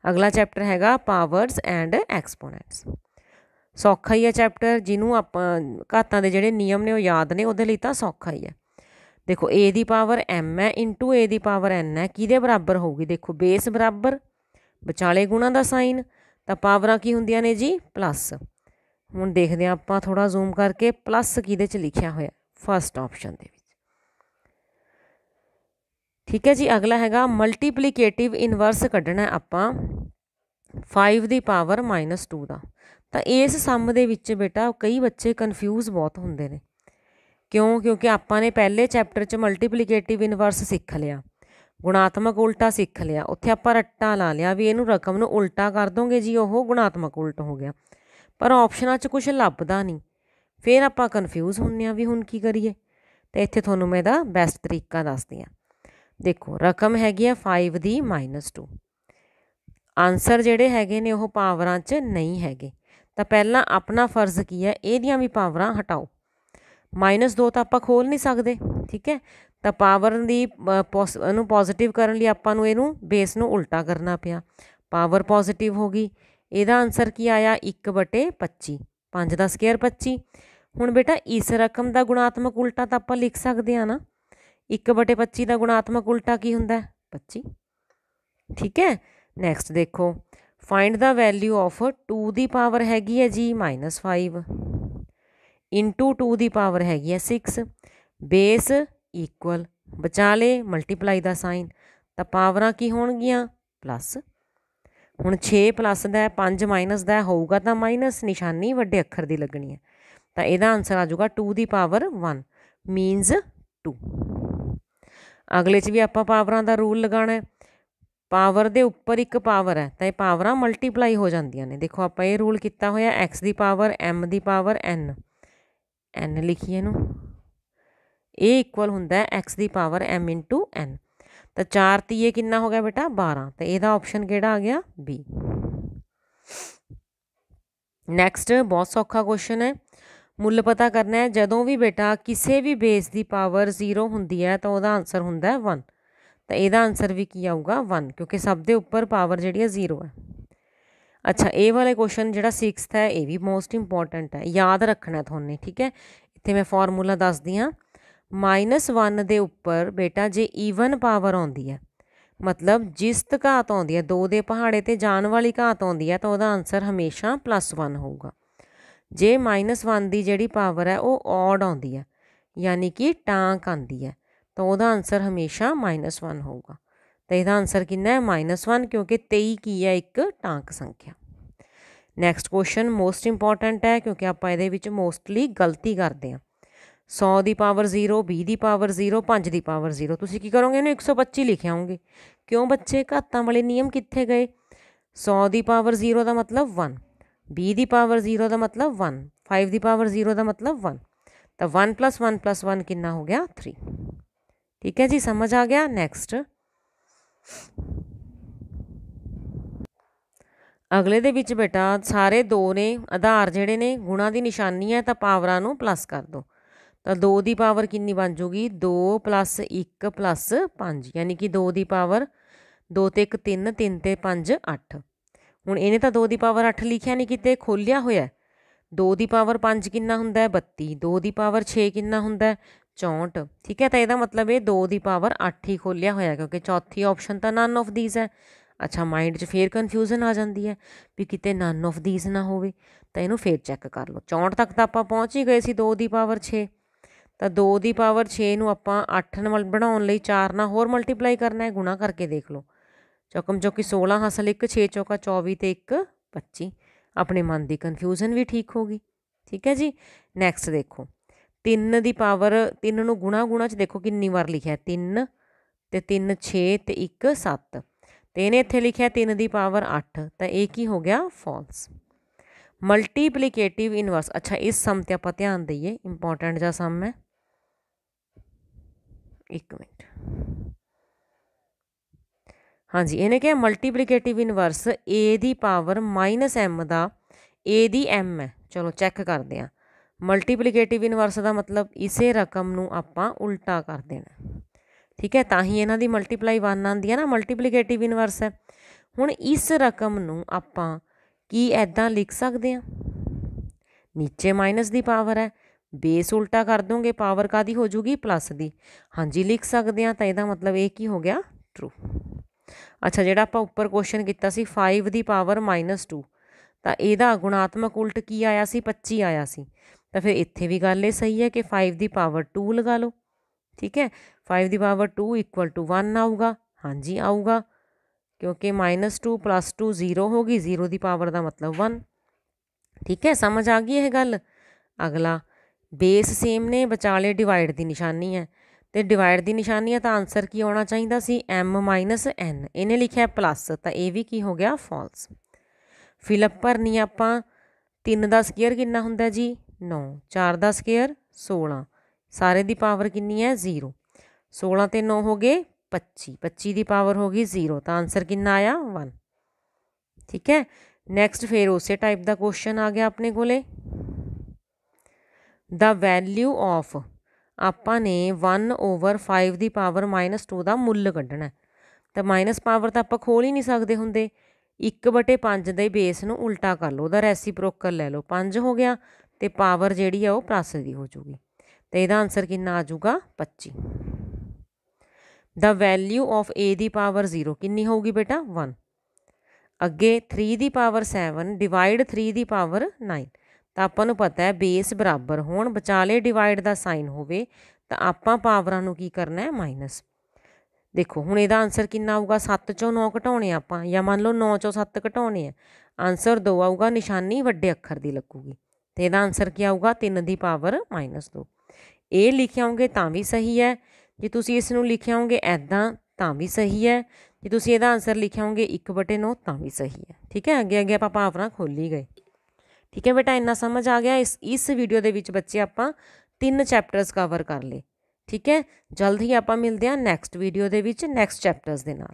ਅਗਲਾ ਚੈਪਟਰ ਹੈਗਾ ਪਾਵਰਸ ਐਂਡ ਐਕਸਪੋਨੈਂਟਸ ਸੌਖਾ ਹੀ ਹੈ ਚੈਪਟਰ ਜਿਹਨੂੰ ਆਪਾਂ ਘਾਤਾਂ ਦੇ ਜਿਹੜੇ ਨਿਯਮ ਨੇ ਉਹ ਯਾਦ ਨੇ, ਉਹਦੇ ਲਈ ਤਾਂ ਸੌਖਾ ਹੀ ਹੈ। ਦੇਖੋ, a ਦੀ ਪਾਵਰ m ਹੈ ਇਨਟੂ a ਦੀ ਪਾਵਰ n ਹੈ, ਕਿਹਦੇ ਬਰਾਬਰ ਹੋਊਗੀ? ਦੇਖੋ ਬੇਸ ਬਰਾਬਰ ਵਿਚਾਲੇ ਗੁਣਾ ਦਾ ਸਾਈਨ, ਤਾਂ ਪਾਵਰਾਂ ਕੀ ਹੁੰਦੀਆਂ ਨੇ ਜੀ? ਪਲੱਸ ਹੁਣ ਦੇਖਦੇ ਆ ਆਪਾਂ ਥੋੜਾ ਜ਼ੂਮ ਕਰਕੇ ਪਲੱਸ ਕਿਹਦੇ ਚ ਲਿਖਿਆ ਹੋਇਆ ਫਰਸਟ ਆਪਸ਼ਨ ਦੇ ਵਿੱਚ। ਠੀਕ ਹੈ ਜੀ, ਅਗਲਾ ਹੈਗਾ ਮਲਟੀਪਲੀਕੇਟਿਵ ਇਨਵਰਸ ਕੱਢਣਾ ਆਪਾਂ। 5 ਦੀ ਪਾਵਰ -2 ਦਾ। ਤਾਂ ਇਸ ਸਮ ਦੇ ਵਿੱਚ ਬੇਟਾ ਕਈ ਬੱਚੇ ਕਨਫਿਊਜ਼ ਬਹੁਤ ਹੁੰਦੇ ਨੇ। ਕਿਉਂ? ਕਿਉਂਕਿ ਆਪਾਂ ਨੇ ਪਹਿਲੇ ਚੈਪਟਰ 'ਚ ਮਲਟੀਪਲੀਕੇਟਿਵ ਇਨਵਰਸ ਸਿੱਖ ਲਿਆ। ਗੁਣਾਤਮਕ ਉਲਟਾ ਸਿੱਖ ਲਿਆ। ਉੱਥੇ ਆਪਾਂ ਰੱਟਾ ਲਾ ਲਿਆ ਵੀ ਇਹਨੂੰ ਰਕਮ ਨੂੰ ਉਲਟਾ ਕਰ ਦੋਗੇ ਜੀ, ਉਹ ਗੁਣਾਤਮਕ ਉਲਟ ਹੋ ਗਿਆ। ਪਰ ਆਪਸ਼ਨਾਂ 'ਚ ਕੁਝ ਲੱਭਦਾ ਨਹੀਂ। ਫਿਰ ਆਪਾਂ ਕਨਫਿਊਜ਼ ਹੁੰਨੇ ਆ ਵੀ ਹੁਣ ਕੀ ਕਰੀਏ? ਤੇ ਇੱਥੇ ਤੁਹਾਨੂੰ ਮੈਂ ਇਹਦਾ ਬੈਸਟ ਤਰੀਕਾ ਦੱਸਦੀ ਆ ਦੇਖੋ, ਰਕਮ ਹੈਗੀ ਆ 5 ਦੀ -2 ਆਨਸਰ ਜਿਹੜੇ ਹੈਗੇ ਨੇ ਉਹ ਪਾਵਰਾਂ 'ਚ ਨਹੀਂ ਹੈਗੇ। ਤਾਂ ਪਹਿਲਾਂ ਆਪਣਾ ਫਰਜ਼ ਕੀ ਹੈ? ਇਹਦੀਆਂ ਵੀ ਪਾਵਰਾਂ ਹਟਾਓ। -2 ਤਾਂ ਆਪਾਂ ਖੋਲ ਨਹੀਂ ਸਕਦੇ, ਠੀਕ ਹੈ? ਤਾਂ ਪਾਵਰ ਦੀ ਇਹਨੂੰ ਪੋਜ਼ਿਟਿਵ ਕਰਨ ਲਈ ਆਪਾਂ ਨੂੰ ਇਹਨੂੰ ਬੇਸ ਨੂੰ ਉਲਟਾ ਕਰਨਾ ਪਿਆ। ਪਾਵਰ ਪੋਜ਼ਿਟਿਵ ਹੋ ਗਈ। ਇਹਦਾ ਆਨਸਰ ਕੀ ਆਇਆ? 1/25 5 ਦਾ ਸਕੁਅਰ 25 ਹੁਣ ਬੇਟਾ ਇਸ ਰਕਮ ਦਾ ਗੁਣਾਤਮਕ ਉਲਟਾ ਤਾਂ ਆਪਾਂ ਲਿਖ ਸਕਦੇ ਆ ਨਾ। 1/25 ਦਾ ਗੁਣਾਤਮਕ ਉਲਟਾ ਕੀ ਹੁੰਦਾ? 25 ਠੀਕ ਹੈ? ਨੈਕਸਟ ਦੇਖੋ। ਫਾਈਂਡ ਦਾ ਵੈਲਿਊ ਆਫ 2 ਦੀ ਪਾਵਰ ਹੈਗੀ ਹੈ ਜੀ -5 ਇਨਟੂ 2 ਦੀ ਪਾਵਰ ਹੈਗੀ ਹੈ 6 ਬੇਸ ਇਕੁਅਲ ਬਚਾਲੇ ਮਲਟੀਪਲਾਈ ਦਾ ਸਾਈਨ ਤਾਂ ਪਾਵਰਾਂ ਕੀ ਹੋਣਗੀਆਂ? ਪਲੱਸ ਹੁਣ 6 ਪਲੱਸ ਦਾ 5 ਮਾਈਨਸ ਦਾ ਹੋਊਗਾ ਤਾਂ ਮਾਈਨਸ ਨਿਸ਼ਾਨੀ ਵੱਡੇ ਅੱਖਰ ਦੀ ਲੱਗਣੀ ਹੈ। ਤਾਂ ਇਹਦਾ ਆਨਸਰ ਆ ਜਾਊਗਾ 2 ਦੀ ਪਾਵਰ 1 ਮੀਨਸ 2 ਅਗਲੇ 'ਚ ਵੀ ਆਪਾਂ ਪਾਵਰਾਂ ਦਾ ਰੂਲ ਲਗਾਉਣਾ ਹੈ। ਪਾਵਰ ਦੇ ਉੱਪਰ ਇੱਕ ਪਾਵਰ ਹੈ, ਤਾਂ ਇਹ ਪਾਵਰਾਂ ਮਲਟੀਪਲਾਈ ਹੋ ਜਾਂਦੀਆਂ ਨੇ। ਦੇਖੋ, ਆਪਾਂ ਇਹ ਰੂਲ ਕੀਤਾ ਹੋਇਆ x ਦੀ ਪਾਵਰ m ਦੀ ਪਾਵਰ n n ਲਿਖੀਏ ਇਹਨੂੰ। ਇਹ ਇਕੁਅਲ ਹੁੰਦਾ ਹੈ x ਦੀ ਪਾਵਰ m n ਤਾਂ 4 ਤੀਏ ਕਿੰਨਾ ਹੋ ਗਿਆ ਬੇਟਾ? 12 ਤੇ ਇਹਦਾ ਆਪਸ਼ਨ ਕਿਹੜਾ ਆ ਗਿਆ? B ਨੈਕਸਟ ਬਹੁਤ ਸੌਖਾ ਕੁਐਸਚਨ ਹੈ। ਮੁੱਲ ਪਤਾ ਕਰਨਾ ਹੈ, ਜਦੋਂ ਵੀ ਬੇਟਾ ਕਿਸੇ ਵੀ ਬੇਸ ਦੀ ਪਾਵਰ 0 ਹੁੰਦੀ ਹੈ, ਤਾਂ ਉਹਦਾ ਆਨਸਰ ਹੁੰਦਾ ਹੈ 1 ਤਾਂ ਇਹਦਾ ਆਨਸਰ ਵੀ ਕੀ ਆਊਗਾ? 1 ਕਿਉਂਕਿ ਸਭ ਦੇ ਉੱਪਰ ਪਾਵਰ ਜਿਹੜੀ ਹੈ 0 ਹੈ। ਅੱਛਾ, ਇਹ ਵਾਲੇ ਕੁਐਸਚਨ ਜਿਹੜਾ 6th ਹੈ, ਇਹ ਵੀ ਮੋਸਟ ਇੰਪੋਰਟੈਂਟ ਹੈ। ਯਾਦ ਰੱਖਣਾ ਤੁਹਾਨੂੰ, ਠੀਕ ਹੈ? ਇੱਥੇ ਮੈਂ ਫਾਰਮੂਲਾ ਦੱਸਦੀ ਹਾਂ। -1 ਦੇ ਉੱਪਰ ਬੇਟਾ ਜੇ ਈਵਨ ਪਾਵਰ ਆਉਂਦੀ ਹੈ, ਮਤਲਬ ਜਿਸ ਘਾਤ ਆਉਂਦੀ ਹੈ 2 ਦੇ ਪਹਾੜੇ ਤੇ ਜਾਣ ਵਾਲੀ ਘਾਤ ਆਉਂਦੀ ਹੈ, ਤਾਂ ਉਹਦਾ ਆਨਸਰ ਹਮੇਸ਼ਾ +1 ਹੋਊਗਾ। ਜੇ -1 ਦੀ ਜਿਹੜੀ ਪਾਵਰ ਹੈ, ਉਹ ਔਡ ਆਉਂਦੀ ਹੈ, ਯਾਨੀ ਕਿ ਟਾਂਕ ਆਉਂਦੀ ਹੈ, ਤਾਂ ਉਹਦਾ ਆਨਸਰ ਹਮੇਸ਼ਾ -1 ਹੋਊਗਾ। ਤਾਂ ਇਹਦਾ ਆਨਸਰ ਕਿੰਨਾ ਹੈ? -1 ਕਿਉਂਕਿ 23 ਕੀ ਹੈ? ਇੱਕ ਟਾਂਕ ਸੰਖਿਆ। ਨੈਕਸਟ ਕੁਐਸਚਨ ਮੋਸਟ ਇੰਪੋਰਟੈਂਟ ਹੈ, ਕਿਉਂਕਿ ਆਪਾਂ ਇਹਦੇ ਵਿੱਚ ਮੋਸਟਲੀ ਗਲਤੀ ਕਰਦੇ ਹਾਂ। 100 ਦੀ ਪਾਵਰ 0 20 ਦੀ ਪਾਵਰ 0 5 ਦੀ ਪਾਵਰ 0 ਤੁਸੀਂ ਕੀ ਕਰੋਗੇ? ਇਹਨੂੰ 125 ਲਿਖਿਆਉਂਗੇ ਕਿਉਂ ਬੱਚੇ? ਘਾਤਾਂ ਵਾਲੇ ਨਿਯਮ ਕਿੱਥੇ ਗਏ? 100 ਦੀ ਪਾਵਰ 0 ਦਾ ਮਤਲਬ 1 20 ਦੀ ਪਾਵਰ 0 ਦਾ ਮਤਲਬ 1 5 ਦੀ ਪਾਵਰ 0 ਦਾ ਮਤਲਬ 1 ਤਾਂ 1 1 1 ਕਿੰਨਾ ਹੋ ਗਿਆ? 3 ਠੀਕ ਹੈ ਜੀ? ਸਮਝ ਆ ਗਿਆ? ਨੈਕਸਟ। ਅਗਲੇ ਦੇ ਵਿੱਚ ਬੇਟਾ, ਸਾਰੇ ਦੋ ਨੇ, ਆਧਾਰ ਜਿਹੜੇ ਨੇ, ਗੁਣਾ ਦੀ ਨਿਸ਼ਾਨੀ ਹੈ, ਤਾਂ ਪਾਵਰਾਂ ਨੂੰ ਪਲੱਸ ਕਰ ਦੋ ਤਾਂ 2 ਦੀ ਪਾਵਰ ਕਿੰਨੀ ਬਣ ਜੂਗੀ? 2 1 5 ਯਾਨੀ ਕਿ 2 ਦੀ ਪਾਵਰ 2 ਤੇ 1 3 3 ਤੇ 5 8 ਹੁਣ ਇਹਨੇ ਤਾਂ 2 ਦੀ ਪਾਵਰ 8 ਲਿਖਿਆ ਨਹੀਂ ਕਿਤੇ, ਖੋਲਿਆ ਹੋਇਆ। 2 ਦੀ ਪਾਵਰ 5 ਕਿੰਨਾ ਹੁੰਦਾ? ਹੈ 32 2 ਦੀ ਪਾਵਰ 6 ਕਿੰਨਾ ਹੁੰਦਾ? ਹੈ 64 ਠੀਕ ਹੈ, ਤਾਂ ਇਹਦਾ ਮਤਲਬ ਇਹ 2 ਦੀ ਪਾਵਰ 8 ਹੀ ਖੋਲਿਆ ਹੋਇਆ, ਕਿਉਂਕਿ ਚੌਥੀ ਆਪਸ਼ਨ ਤਾਂ ਨਨ ਆਫ ਥੀਸ ਹੈ। ਅੱਛਾ ਮਾਈਂਡ 'ਚ ਫੇਰ ਕਨਫਿਊਜ਼ਨ ਆ ਜਾਂਦੀ ਹੈ ਵੀ ਕਿਤੇ ਨਨ ਆਫ ਥੀਸ ਨਾ ਹੋਵੇ। ਤਾਂ ਇਹਨੂੰ ਫੇਰ ਚੈੱਕ ਕਰ ਲਓ। 64 ਤੱਕ ਤਾਂ ਆਪਾਂ ਪਹੁੰਚ ਹੀ ਗਏ ਸੀ 2 ਦੀ ਪਾਵਰ 6 ਤਾਂ 2 ਦੀ ਪਾਵਰ 6 ਨੂੰ ਆਪਾਂ 8 ਨਾਲ ਬਣਾਉਣ ਲਈ 4 ਨਾਲ ਹੋਰ ਮਲਟੀਪਲਾਈ ਕਰਨਾ ਹੈ, ਗੁਣਾ ਕਰਕੇ ਦੇਖ ਲਓ। ਚੌਕਮ ਚੌਕੀ 16 ਹਾਸਲ 1 6 ਚੌਕਾ 24 ਤੇ 1 25 ਆਪਣੇ ਮਨ ਦੀ ਕਨਫਿਊਜ਼ਨ ਵੀ ਠੀਕ ਹੋ ਗਈ। ਠੀਕ ਹੈ ਜੀ? ਨੈਕਸਟ ਦੇਖੋ। 3 ਦੀ ਪਾਵਰ 3 ਨੂੰ ਗੁਣਾ ਗੁਣਾ ਚ ਦੇਖੋ ਕਿੰਨੀ ਵਾਰ ਲਿਖਿਆ 3 ਤੇ 3 6 ਤੇ 1 7 ਤੇ ਇਹਨੇ ਇੱਥੇ ਲਿਖਿਆ 3 ਦੀ ਪਾਵਰ 8 ਤਾਂ ਇਹ ਕੀ ਹੋ ਗਿਆ? ਫਾਲਸ ਮਲਟੀਪਲੀਕੇਟਿਵ ਇਨਵਰਸ ਅੱਛਾ, ਇਸ ਸਮ ਤੇ ਆਪਾਂ ਧਿਆਨ ਦਈਏ। ਇੰਪੋਰਟੈਂਟ ਜਿਹਾ ਸਮ ਹੈ। ਇੱਕ ਮਿੰਟ। ਹਾਂਜੀ, ਇਹਨੇ ਕਿਹਾ ਮਲਟੀਪਲੀਕੇਟਿਵ ਇਨਵਰਸ a ਦੀ ਪਾਵਰ -m ਦਾ, a ਦੀ m ਹੈ। ਚਲੋ ਚੈੱਕ ਕਰਦੇ ਹਾਂ। ਮਲਟੀਪਲੀਕੇਟਿਵ ਇਨਵਰਸ ਦਾ ਮਤਲਬ ਇਸੇ ਰਕਮ ਨੂੰ ਆਪਾਂ ਉਲਟਾ ਕਰ ਦੇਣਾ। ਠੀਕ ਹੈ, ਤਾਂ ਹੀ ਇਹਨਾਂ ਦੀ ਮਲਟੀਪਲਾਈ 1 ਆਂਦੀ ਹੈ ਨਾ ਮਲਟੀਪਲੀਕੇਟਿਵ ਇਨਵਰਸ ਹੈ। ਹੁਣ ਇਸ ਰਕਮ ਨੂੰ ਆਪਾਂ ਕੀ ਐਦਾਂ ਲਿਖ ਸਕਦੇ ਹਾਂ? ਨੀਚੇ ਮਾਈਨਸ ਦੀ ਪਾਵਰ ਹੈ ਬੇਸ ਉਲਟਾ ਕਰ ਦੋਗੇ ਪਾਵਰ ਕਾਦੀ ਹੋ ਜੂਗੀ? ਪਲੱਸ ਦੀ। ਹਾਂਜੀ, ਲਿਖ ਸਕਦੇ ਆ ਤਾਂ ਇਹਦਾ ਮਤਲਬ ਇਹ ਕੀ ਹੋ ਗਿਆ? ਟਰੂ ਅੱਛਾ, ਜਿਹੜਾ ਆਪਾਂ ਉੱਪਰ ਕੁਐਸਚਨ ਕੀਤਾ ਸੀ 5 ਦੀ ਪਾਵਰ -2 ਤਾਂ ਇਹਦਾ ਗੁਣਾਤਮਕ ਉਲਟ ਕੀ ਆਇਆ ਸੀ? 25 ਆਇਆ ਸੀ। ਤਾਂ ਫਿਰ ਇੱਥੇ ਵੀ ਗੱਲ ਇਹ ਸਹੀ ਹੈ ਕਿ 5 ਦੀ ਪਾਵਰ 2 ਲਗਾ ਲਓ। ਠੀਕ ਹੈ? 5 ਦੀ ਪਾਵਰ 2 1 ਆਊਗਾ। ਹਾਂਜੀ, ਆਊਗਾ। ਕਿਉਂਕਿ -2 2 0 ਹੋ ਗਈ। 0 ਦੀ ਪਾਵਰ ਦਾ ਮਤਲਬ 1 ਠੀਕ ਹੈ? ਸਮਝ ਆ ਗਈ ਇਹ ਗੱਲ? ਅਗਲਾ ਬੇਸ ਸੇਮ ਨੇ ਵਿਚਾਲੇ ਡਿਵਾਈਡ ਦੀ ਨਿਸ਼ਾਨੀ ਹੈ। ਤੇ ਡਿਵਾਈਡ ਦੀ ਨਿਸ਼ਾਨੀ ਹੈ ਤਾਂ ਆਨਸਰ ਕੀ ਆਉਣਾ ਚਾਹੀਦਾ ਸੀ? M n ਇਹਨੇ ਲਿਖਿਆ ਪਲੱਸ ਤਾਂ ਇਹ ਵੀ ਕੀ ਹੋ ਗਿਆ? ਫਾਲਸ ਫਿਲਪ ਭਰਨੀ ਆਪਾਂ। 3 ਦਾ ਸਕੁਅਰ ਕਿੰਨਾ ਹੁੰਦਾ ਜੀ? 9 4 ਦਾ ਸਕੁਅਰ 16 ਸਾਰੇ ਦੀ ਪਾਵਰ ਕਿੰਨੀ ਹੈ? 0 16 ਤੇ 9 ਹੋ ਗਏ 25 25 ਦੀ ਪਾਵਰ ਹੋ ਗਈ 0 ਤਾਂ ਆਨਸਰ ਕਿੰਨਾ ਆਇਆ? 1 ਠੀਕ ਹੈ? ਨੈਕਸਟ ਫੇਰ ਉਸੇ ਟਾਈਪ ਦਾ ਕੁਐਸਚਨ ਆ ਗਿਆ ਆਪਣੇ ਕੋਲੇ। ਦਾ ਵੈਲਿਊ ਆਫ ਆਪਾਂ ਨੇ 1 ਓਵਰ 5 ਦੀ ਪਾਵਰ -2 ਦਾ ਮੁੱਲ ਕੱਢਣਾ ਤਾਂ ਮਾਈਨਸ ਪਾਵਰ ਤਾਂ ਆਪਾਂ ਖੋਲ ਹੀ ਨਹੀਂ ਸਕਦੇ ਹੁੰਦੇ। 1/5 ਦੇ ਬੇਸ ਨੂੰ ਉਲਟਾ ਕਰ ਲਓ, ਉਹਦਾ ਰੈਸੀਪ੍ਰੋਕਲ ਲੈ ਲਓ। 5 ਹੋ ਗਿਆ ਤੇ ਪਾਵਰ ਜਿਹੜੀ ਆ ਉਹ ਪਲੱਸ ਦੀ ਹੋ ਜੂਗੀ। ਤੇ ਇਹਦਾ ਆਨਸਰ ਕਿੰਨਾ ਆ ਜਾਊਗਾ 25 ਦਾ ਵੈਲਿਊ ਆਫ a ਦੀ ਪਾਵਰ 0 ਕਿੰਨੀ ਹੋਊਗੀ ਬੇਟਾ? 1 ਅੱਗੇ 3 ਦੀ ਪਾਵਰ 7 ਡਿਵਾਈਡ 3 ਦੀ ਪਾਵਰ 9 ਤਾਂ ਆਪਾਂ ਨੂੰ ਪਤਾ ਹੈ ਬੇਸ ਬਰਾਬਰ ਹੋਣ, ਵਿਚਾਲੇ ਡਿਵਾਈਡ ਦਾ ਸਾਈਨ ਹੋਵੇ, ਤਾਂ ਆਪਾਂ ਪਾਵਰਾਂ ਨੂੰ ਕੀ ਕਰਨਾ ਹੈ? ਮਾਈਨਸ ਦੇਖੋ, ਹੁਣ ਇਹਦਾ ਆਨਸਰ ਕਿੰਨਾ ਆਊਗਾ? 7 ਚੋਂ 9 ਘਟਾਉਣੇ ਆਪਾਂ, ਜਾਂ ਮੰਨ ਲਓ 9 ਚੋਂ 7 ਘਟਾਉਣੇ ਆ। ਆਨਸਰ 2 ਆਊਗਾ, ਨਿਸ਼ਾਨੀ ਵੱਡੇ ਅੱਖਰ ਦੀ ਲੱਗੂਗੀ। ਤੇ ਇਹਦਾ ਆਨਸਰ ਕੀ ਆਊਗਾ? 3 ਦੀ ਪਾਵਰ -2 ਇਹ ਲਿਖਿਆਉਂਗੇ ਤਾਂ ਵੀ ਸਹੀ ਹੈ। ਜੇ ਤੁਸੀਂ ਇਸ ਨੂੰ ਲਿਖਿਆ ਹੋਗੇ ਐਦਾਂ ਤਾਂ ਵੀ ਸਹੀ ਹੈ। ਜੇ ਤੁਸੀਂ ਇਹਦਾ ਆਨਸਰ ਲਿਖਿਆ ਹੋਗੇ 1/9 ਤਾਂ ਵੀ ਸਹੀ ਹੈ। ਠੀਕ ਹੈ? ਅੱਗੇ ਅੱਗੇ ਆਪਾਂ ਪਾਵਰਾਂ ਖੋਲੀ ਗਏ। ਠੀਕ ਹੈ ਬੇਟਾ, ਇੰਨਾ ਸਮਝ ਆ ਗਿਆ। ਇਸ ਇਸ ਵੀਡੀਓ ਦੇ ਵਿੱਚ ਬੱਚੇ ਆਪਾਂ ਤਿੰਨ ਚੈਪਟਰਸ ਕਵਰ ਕਰ ਲਏ। ਠੀਕ ਹੈ? ਜਲਦ ਹੀ ਆਪਾਂ ਮਿਲਦੇ ਹਾਂ ਨੈਕਸਟ ਵੀਡੀਓ ਦੇ ਵਿੱਚ ਨੈਕਸਟ ਚੈਪਟਰਸ ਦੇ ਨਾਲ।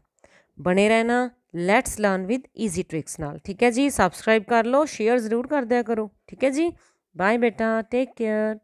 ਬਣੇ ਰਹਿਣਾ let's learn with easy tricks ਨਾਲ। ਠੀਕ ਹੈ ਜੀ? ਸਬਸਕ੍ਰਾਈਬ ਕਰ ਲਓ ਸ਼ੇਅਰ ਜ਼ਰੂਰ ਕਰ ਦਿਆ ਕਰੋ। ਠੀਕ ਹੈ ਜੀ? ਬਾਏ ਬੇਟਾ ਟੇਕ ਕੇਅਰ